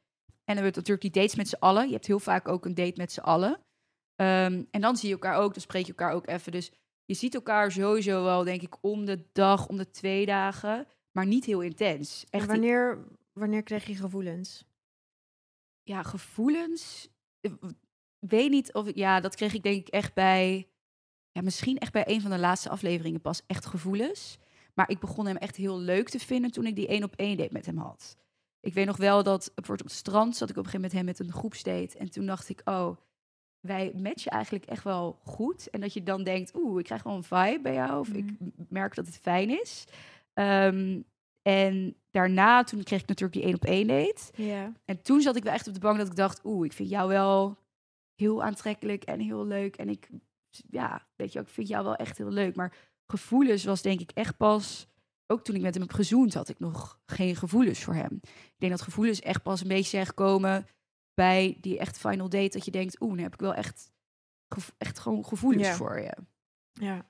En dan we natuurlijk die dates met z'n allen. Je hebt heel vaak ook een date met z'n allen. Ehm, en dan zie je elkaar ook, dan spreek je elkaar ook even. Dus je ziet elkaar sowieso wel, denk ik, om de dag, om de twee dagen. Maar niet heel intens. En Echt wanneer, wanneer kreeg je gevoelens? ja, gevoelens. eh, w- Weet niet of ik- ja, dat kreeg ik denk ik echt bij, ja, misschien echt bij een van de laatste afleveringen pas echt gevoelens. Maar ik begon hem echt heel leuk te vinden toen ik die één op één date met hem had. Ik weet nog wel dat bijvoorbeeld op het strand zat ik op een gegeven moment met hem met een groepsdate en toen dacht ik, oh, wij matchen eigenlijk echt wel goed. En dat je dan denkt, oeh, ik krijg wel een vibe bij jou of ik Mhm. merk dat het fijn is. Ehm, en daarna, toen kreeg ik natuurlijk die één op één date. En toen zat ik wel echt op de bank dat ik dacht, oeh, ik vind jou wel heel aantrekkelijk en heel leuk. En ik, ja, weet je, ik vind jou wel echt heel leuk. Maar gevoelens was denk ik echt pas, ook toen ik met hem heb gezoend, had ik nog geen gevoelens voor hem. Ik denk dat gevoelens echt pas een beetje zijn gekomen bij die echt final date. Dat je denkt, oeh, nu heb ik wel echt, echt gewoon gevoelens Ja. voor je. ja.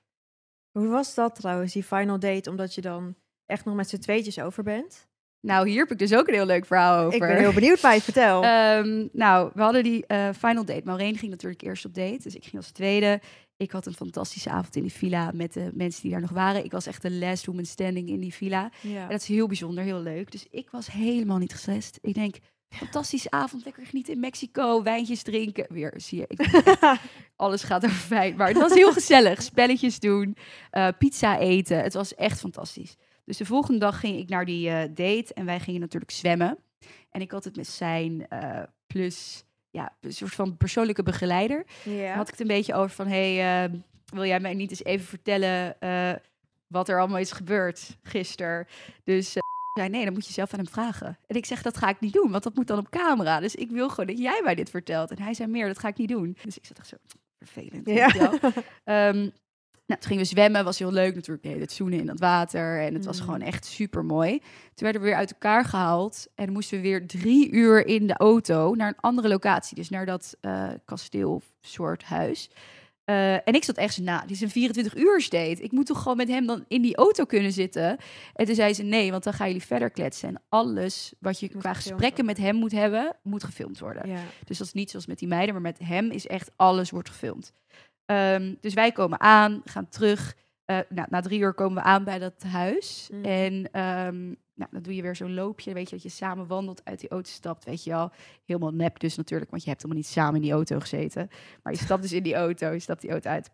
Hoe was dat trouwens, die final date, omdat je dan echt nog met z'n tweetjes over bent? Nou, hier heb ik dus ook een heel leuk verhaal over. Ik ben heel benieuwd, meid, vertel. Ehm, nou, we hadden die eh, final date. Maureen ging natuurlijk eerst op date, dus ik ging als tweede. Ik had een fantastische avond in die villa met de mensen die daar nog waren. Ik was echt de last woman standing in die villa. ja. En dat is heel bijzonder, heel leuk. Dus ik was helemaal niet gestrest. Ik denk, fantastische avond, lekker genieten in Mexico, wijntjes drinken. Weer, zie je, ik alles gaat over fijn. Maar het was heel gezellig. Spelletjes doen, eh, pizza eten. Het was echt fantastisch. Dus de volgende dag ging ik naar die eh, date en wij gingen natuurlijk zwemmen. En ik had het met zijn eh, plus ja, een soort van persoonlijke begeleider. ja. Had ik het een beetje over van, hey, eh, wil jij mij niet eens even vertellen eh, wat er allemaal is gebeurd gisteren? Dus eh, zei, nee, dan moet je zelf aan hem vragen. En ik zeg, dat ga ik niet doen, want dat moet dan op camera. Dus ik wil gewoon dat jij mij dit vertelt. En hij zei, meer, dat ga ik niet doen. Dus ik zat echt zo, vervelend. wel. nou, toen gingen we zwemmen, was heel leuk natuurlijk. Nee, het zoenen in het water en het was Mm. gewoon echt super mooi. Toen werden we weer uit elkaar gehaald en moesten we weer drie uur in de auto naar een andere locatie. Dus naar dat eh kasteel soort huis. Eh, en ik zat echt zo, nou, dit is een 24 uur date. Ik moet toch gewoon met hem dan in die auto kunnen zitten. En toen zei ze, nee, want dan gaan jullie verder kletsen. En alles wat je Moet qua gesprekken met hem moet hebben, moet gefilmd worden. Ja. Dus dat is niet zoals met die meiden, maar met hem is echt alles wordt gefilmd. Ehm, dus wij komen aan, gaan terug. Eh, nou, na drie uur komen we aan bij dat huis. Mhm. En ehm, nou, dan doe je weer zo'n loopje. Weet je, dat je samen wandelt, uit die auto stapt. Weet je wel, helemaal nep dus natuurlijk, want je hebt helemaal niet samen in die auto gezeten. Maar je stapt dus in die auto, je stapt die auto uit.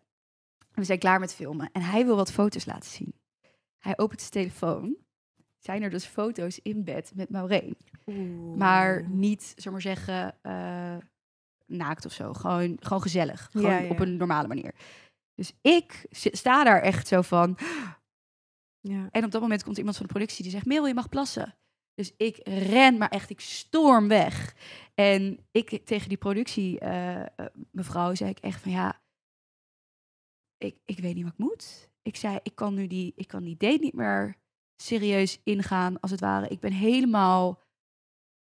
We zijn klaar met filmen. En hij wil wat foto's laten zien. Hij opent zijn telefoon. Zijn er dus foto's in bed met Maureen. Maar niet, zullen we maar zeggen, eh, naakt of zo. Gewoon, gewoon gezellig. Gewoon Ja, ja. op een normale manier. Dus ik sta daar echt zo van. Ja. En op dat moment komt iemand van de productie die zegt: Merel, je mag plassen. Dus ik ren, maar echt, ik storm weg. En ik tegen die productie, eh, eh, mevrouw, zei ik echt van ja, ik, ik weet niet wat ik moet. Ik zei, ik kan nu die, ik kan die date niet meer serieus ingaan, als het ware. Ik ben helemaal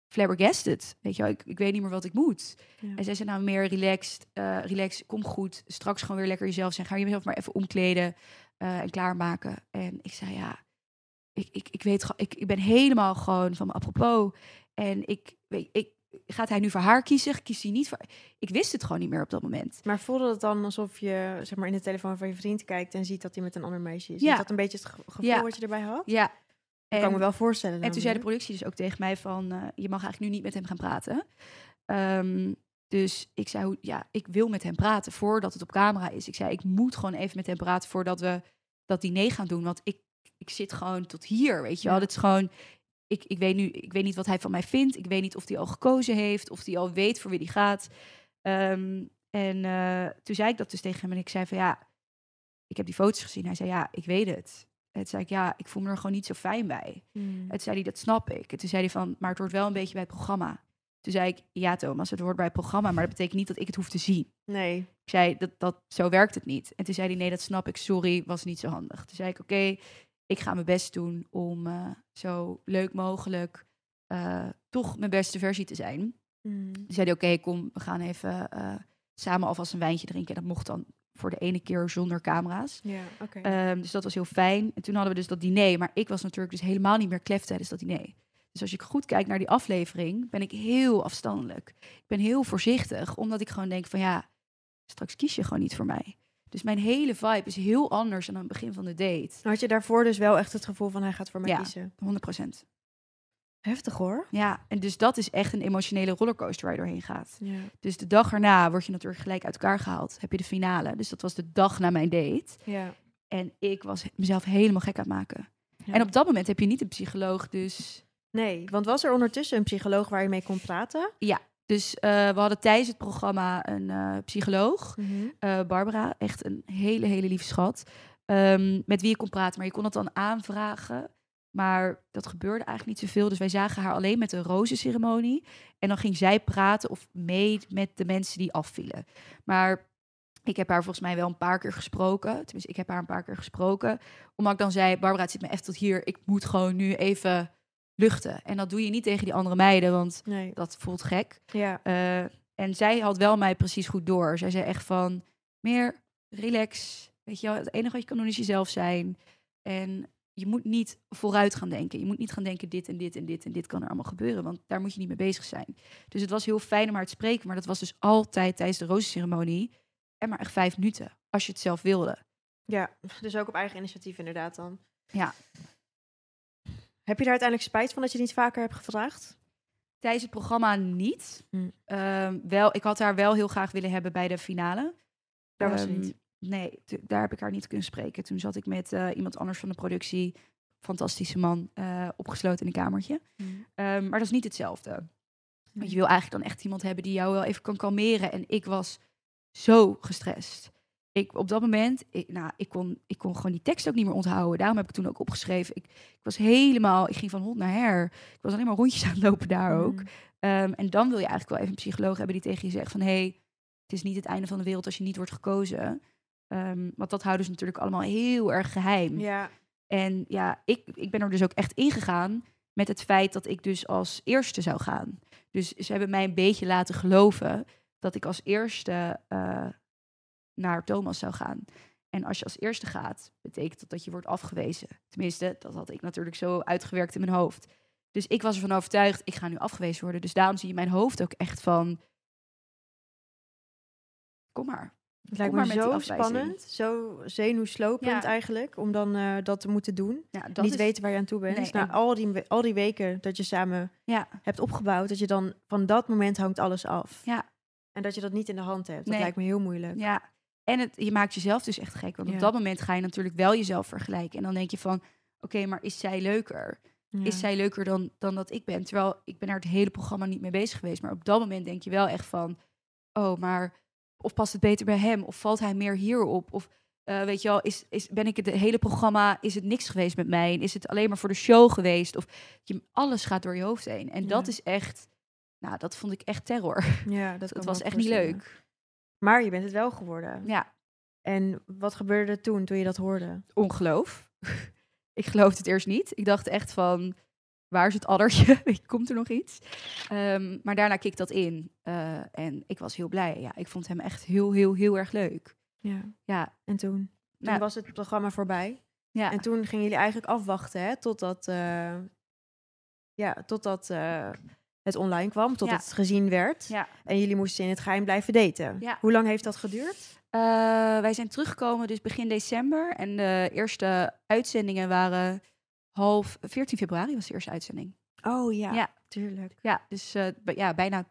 flabbergasted. Weet je wel, ik, ik weet niet meer wat ik moet. Ja. En zij zei nou meer relaxed, eh relax, kom goed. Straks gewoon weer lekker jezelf zijn. Ga jezelf maar even omkleden eh, en klaarmaken. En ik zei ja, ik, ik, ik weet ik, ik ben helemaal gewoon van me apropos. En ik weet, ik, gaat hij nu voor haar kiezen? Kiest hij niet voor... Ik wist het gewoon niet meer op dat moment. Maar voelde het dan alsof je zeg maar, in de telefoon van je vriend kijkt en ziet dat hij met een ander meisje is? Ja. Is dat een beetje het ge- gevoel Ja. wat je erbij had? Ja. Dat kan ik me wel voorstellen. En toen zei de productie dus ook tegen mij van, eh, je mag eigenlijk nu niet met hem gaan praten. Ehm, dus ik zei, ja, ik wil met hem praten voordat het op camera is. Ik zei, ik moet gewoon even met hem praten voordat we dat diner gaan doen. Want ik, ik zit gewoon tot hier, weet je wel. Dit is gewoon, ik, ik, weet nu, ik weet niet wat hij van mij vindt. Ik weet niet of hij al gekozen heeft, of hij al weet voor wie hij gaat. Ehm, en eh, toen zei ik dat dus tegen hem en ik zei van, ja, ik heb die foto's gezien. Hij zei, ja, ik weet het. En toen zei ik, ja, ik voel me er gewoon niet zo fijn bij. En toen zei hij, dat snap ik. En toen zei hij van, maar het hoort wel een beetje bij het programma. Toen zei ik, ja Thomas, het hoort bij het programma, maar dat betekent niet dat ik het hoef te zien. Nee. Ik zei, dat, dat, zo werkt het niet. En toen zei hij, nee, dat snap ik, sorry, was niet zo handig. Toen zei ik, oké, ik ga mijn best doen om eh, zo leuk mogelijk eh, toch mijn beste versie te zijn. Hmm. Toen zei hij, oké, kom, we gaan even eh, samen alvast een wijntje drinken. En dat mocht dan voor de ene keer zonder camera's. Ja. Ehm, dus dat was heel fijn. En toen hadden we dus dat diner. Maar ik was natuurlijk dus helemaal niet meer klef tijdens dat diner. Dus als je goed kijkt naar die aflevering, ben ik heel afstandelijk. Ik ben heel voorzichtig, omdat ik gewoon denk van ja, straks kies je gewoon niet voor mij. Dus mijn hele vibe is heel anders dan aan het begin van de date. Had je daarvoor dus wel echt het gevoel van hij gaat voor mij Ja. kiezen? 100%. Heftig hoor. Ja, en dus dat is echt een emotionele rollercoaster waar je doorheen gaat. Ja. Dus de dag erna word je natuurlijk gelijk uit elkaar gehaald. Heb je de finale. Dus dat was de dag na mijn date. Ja. En ik was mezelf helemaal gek aan het maken. Ja. En op dat moment heb je niet een psycholoog, dus Nee, want was er ondertussen een psycholoog waar je mee kon praten? Dus eh, we hadden tijdens het programma een eh, psycholoog, Mhm. eh, Barbara, echt een hele, hele lieve schat, ehm, met wie je kon praten. Maar je kon het dan aanvragen, maar dat gebeurde eigenlijk niet zoveel. Dus wij zagen haar alleen met de rozenceremonie. En dan ging zij praten of mee met de mensen die afvielen. Maar ik heb haar volgens mij wel een paar keer gesproken. Tenminste, ik heb haar een paar keer gesproken. Omdat ik dan zei, Barbara, het zit me echt tot hier. Ik moet gewoon nu even luchten. En dat doe je niet tegen die andere meiden, want Nee. dat voelt gek. Ja. Eh, en zij had wel mij precies goed door. Zij zei echt van, meer relax. Weet je wel, het enige wat je kan doen is jezelf zijn. En je moet niet vooruit gaan denken. Je moet niet gaan denken dit en dit en dit en dit kan er allemaal gebeuren. Want daar moet je niet mee bezig zijn. Dus het was heel fijn om haar te spreken. Maar dat was dus altijd tijdens de rozenceremonie. En maar echt vijf minuten, als je het zelf wilde. ja, dus ook op eigen initiatief inderdaad dan. Ja. Heb je daar uiteindelijk spijt van dat je niet vaker hebt gevraagd? Tijdens het programma niet. Hm. Ehm, wel, ik had haar wel heel graag willen hebben bij de finale. Daar was ze Ehm, niet. Nee, daar heb ik haar niet kunnen spreken. Toen zat ik met eh, iemand anders van de productie, fantastische man, eh, opgesloten in een kamertje. Ehm, maar dat is niet hetzelfde. Want je wil eigenlijk dan echt iemand hebben die jou wel even kan kalmeren. En ik was zo gestrest. Ik, op dat moment, ik, nou, ik, kon, ik kon gewoon die tekst ook niet meer onthouden. Daarom heb ik toen ook opgeschreven. Ik, ik was helemaal, ik ging van hond naar her. Ik was alleen maar rondjes aan het lopen daar ook. Mm. Ehm, en dan wil je eigenlijk wel even een psycholoog hebben die tegen je zegt van... hé, hey, het is niet het einde van de wereld als je niet wordt gekozen. Ehm, want dat houden ze natuurlijk allemaal heel erg geheim. Ja. En ja, ik, ik ben er dus ook echt ingegaan met het feit dat ik dus als eerste zou gaan. Dus ze hebben mij een beetje laten geloven dat ik als eerste eh, naar Thomas zou gaan. En als je als eerste gaat, betekent dat dat je wordt afgewezen. Tenminste, dat had ik natuurlijk zo uitgewerkt in mijn hoofd. Dus ik was ervan overtuigd, ik ga nu afgewezen worden. Dus daarom zie je mijn hoofd ook echt van... Kom maar. Het lijkt me zo spannend, zo zenuwslopend Ja. eigenlijk, om dan eh, dat te moeten doen. Ja, dat Niet is- weten waar je aan toe bent. Nee, Na en- al, die, al die weken dat je samen Ja, hebt opgebouwd, dat je dan van dat moment hangt alles af. Ja. En dat je dat niet in de hand hebt. Dat Nee. lijkt me heel moeilijk. ja. En het, je maakt jezelf dus echt gek. Want op dat moment ga je natuurlijk wel jezelf vergelijken. En dan denk je van, oké, maar is zij leuker? Is zij leuker dan, dan dat ik ben? Terwijl ik ben er het hele programma niet mee bezig geweest. Maar op dat moment denk je wel echt van... Oh, maar of past het beter bij hem? Of valt hij meer hierop? Of eh, weet je wel, is, is, ben ik het hele programma... Is het niks geweest met mij? Is het alleen maar voor de show geweest? Of je, alles gaat door je hoofd heen. En dat is echt... Nou, dat vond ik echt terror. Ja, dat, was echt niet leuk. Maar je bent het wel geworden. Ja, En wat gebeurde er toen, toen je dat hoorde? ongeloof. ik geloofde het eerst niet. Ik dacht echt van, waar is het addertje? Komt er nog iets? Ehm, maar daarna keek dat in. eh, en ik was heel blij. Ja, ik vond hem echt heel, heel, heel erg leuk. Ja. Ja, En toen? Toen Nou, was het programma voorbij. ja, En toen gingen jullie eigenlijk afwachten, hè? Totdat, eh, ja, totdat eh, het online kwam, totdat Ja. het gezien werd. ja. En jullie moesten in het geheim blijven daten. Ja. Hoe lang heeft dat geduurd? Eh, wij zijn teruggekomen dus begin december. En de eerste uitzendingen waren half... 14 februari was de eerste uitzending. Oh ja, Ja. tuurlijk. Ja, dus eh, ja, bijna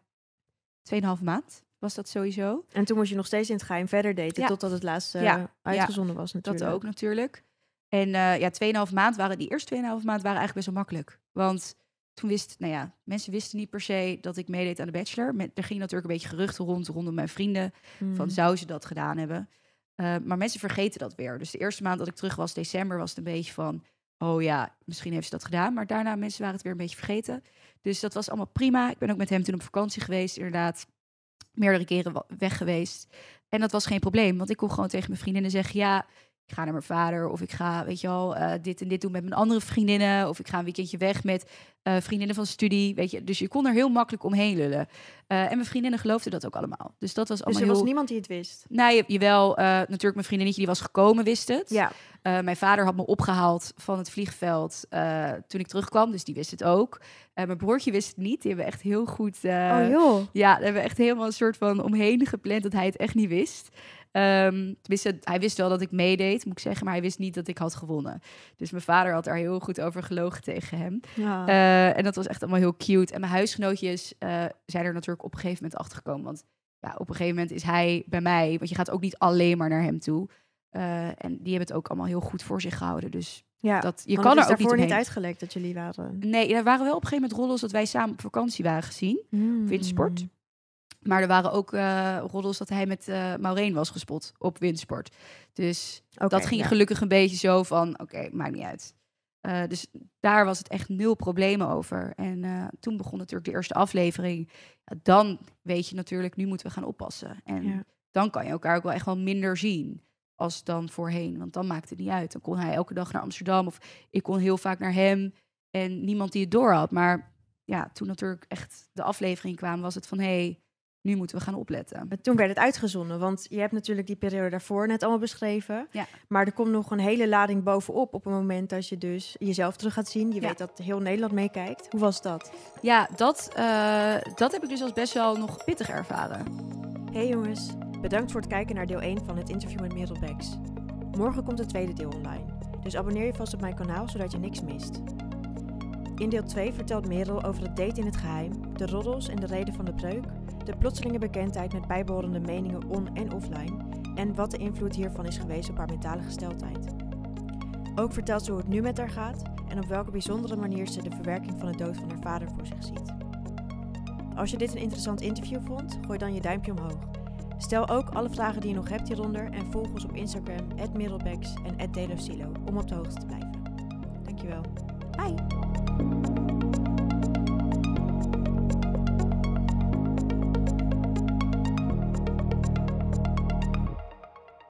2,5 maand was dat sowieso. En toen moest je nog steeds in het geheim verder daten, Ja. totdat het laatste Ja, eh, uitgezonden was natuurlijk. Dat ook natuurlijk. En eh ja, 2,5 maand waren, die eerste 2,5 maand waren eigenlijk best wel makkelijk. Want toen wist, nou ja, mensen wisten niet per se dat ik meedeed aan de Bachelor. Met, er ging natuurlijk een beetje geruchten rond, rondom mijn vrienden. Van Mm. zou ze dat gedaan hebben? Maar mensen vergeten dat weer. Dus de eerste maand dat ik terug was, december, was het een beetje van... Oh ja, misschien heeft ze dat gedaan. Maar daarna, mensen waren het weer een beetje vergeten. Dus dat was allemaal prima. Ik ben ook met hem toen op vakantie geweest, inderdaad. Meerdere keren weg geweest. En dat was geen probleem, want ik kon gewoon tegen mijn vriendinnen zeggen... Ja, ik ga naar mijn vader of ik ga, weet je wel, eh, dit en dit doen met mijn andere vriendinnen. Of ik ga een weekendje weg met eh, vriendinnen van studie, weet je. Dus je kon er heel makkelijk omheen lullen. Eh, en mijn vriendinnen geloofden dat ook allemaal. Dus dat was Dus allemaal er was niemand die het wist? Nou, je, jawel, natuurlijk mijn vriendinnetje die was gekomen, wist het. Ja. Mijn vader had me opgehaald van het vliegveld toen ik terugkwam, dus die wist het ook. Mijn broertje wist het niet, die hebben echt heel goed... oh joh. ja, daar hebben we echt helemaal een soort van omheen gepland dat hij het echt niet wist. Ehm tenminste, hij wist wel dat ik meedeed, moet ik zeggen, maar hij wist niet dat ik had gewonnen. Dus mijn vader had daar heel goed over gelogen tegen hem. Ja. Eh, en dat was echt allemaal heel cute. En mijn huisgenootjes eh, zijn er natuurlijk op een gegeven moment achter gekomen. Want ja, op een gegeven moment is hij bij mij. Want je gaat ook niet alleen maar naar hem toe. Eh, en die hebben het ook allemaal heel goed voor zich gehouden. Dus ja. dat, je kan er ook niet niet uitgelekt dat jullie waren. Nee, er waren wel op een gegeven moment roddels dat wij samen op vakantie waren gezien. Mm. Maar er waren ook eh roddels dat hij met eh Maureen was gespot op windsport. Dus dat ging ja. gelukkig een beetje zo van, oké, maakt niet uit. Eh, dus daar was het echt nul problemen over. En toen begon natuurlijk de eerste aflevering. Dan weet je natuurlijk, nu moeten we gaan oppassen. En Ja. dan kan je elkaar ook wel echt wel minder zien als dan voorheen. Want dan maakt het niet uit. Dan kon hij elke dag naar Amsterdam of ik kon heel vaak naar hem. En niemand die het door had. Maar ja, toen natuurlijk echt de aflevering kwam, was het van, hé, hey, nu moeten we gaan opletten. Maar toen werd het uitgezonden, want je hebt natuurlijk die periode daarvoor net allemaal beschreven. Ja. Maar er komt nog een hele lading bovenop op het moment dat je dus jezelf terug gaat zien. Je Ja. weet dat heel Nederland meekijkt. Hoe was dat? Ja, dat, eh, dat heb ik dus als best wel nog pittig ervaren. Hey jongens, bedankt voor het kijken naar deel 1 van het interview met Merel. Morgen komt het tweede deel online, dus abonneer je vast op mijn kanaal zodat je niks mist. In deel 2 vertelt Merel over het date in het geheim, de roddels en de reden van de breuk, de plotselinge bekendheid met bijbehorende meningen on- en offline en wat de invloed hiervan is geweest op haar mentale gesteldheid. Ook vertelt ze hoe het nu met haar gaat en op welke bijzondere manier ze de verwerking van de dood van haar vader voor zich ziet. Als je dit een interessant interview vond, gooi dan je duimpje omhoog. Stel ook alle vragen die je nog hebt hieronder en volg ons op Instagram, @merelbex en @delosilo om op de hoogte te blijven. Dankjewel. Bye!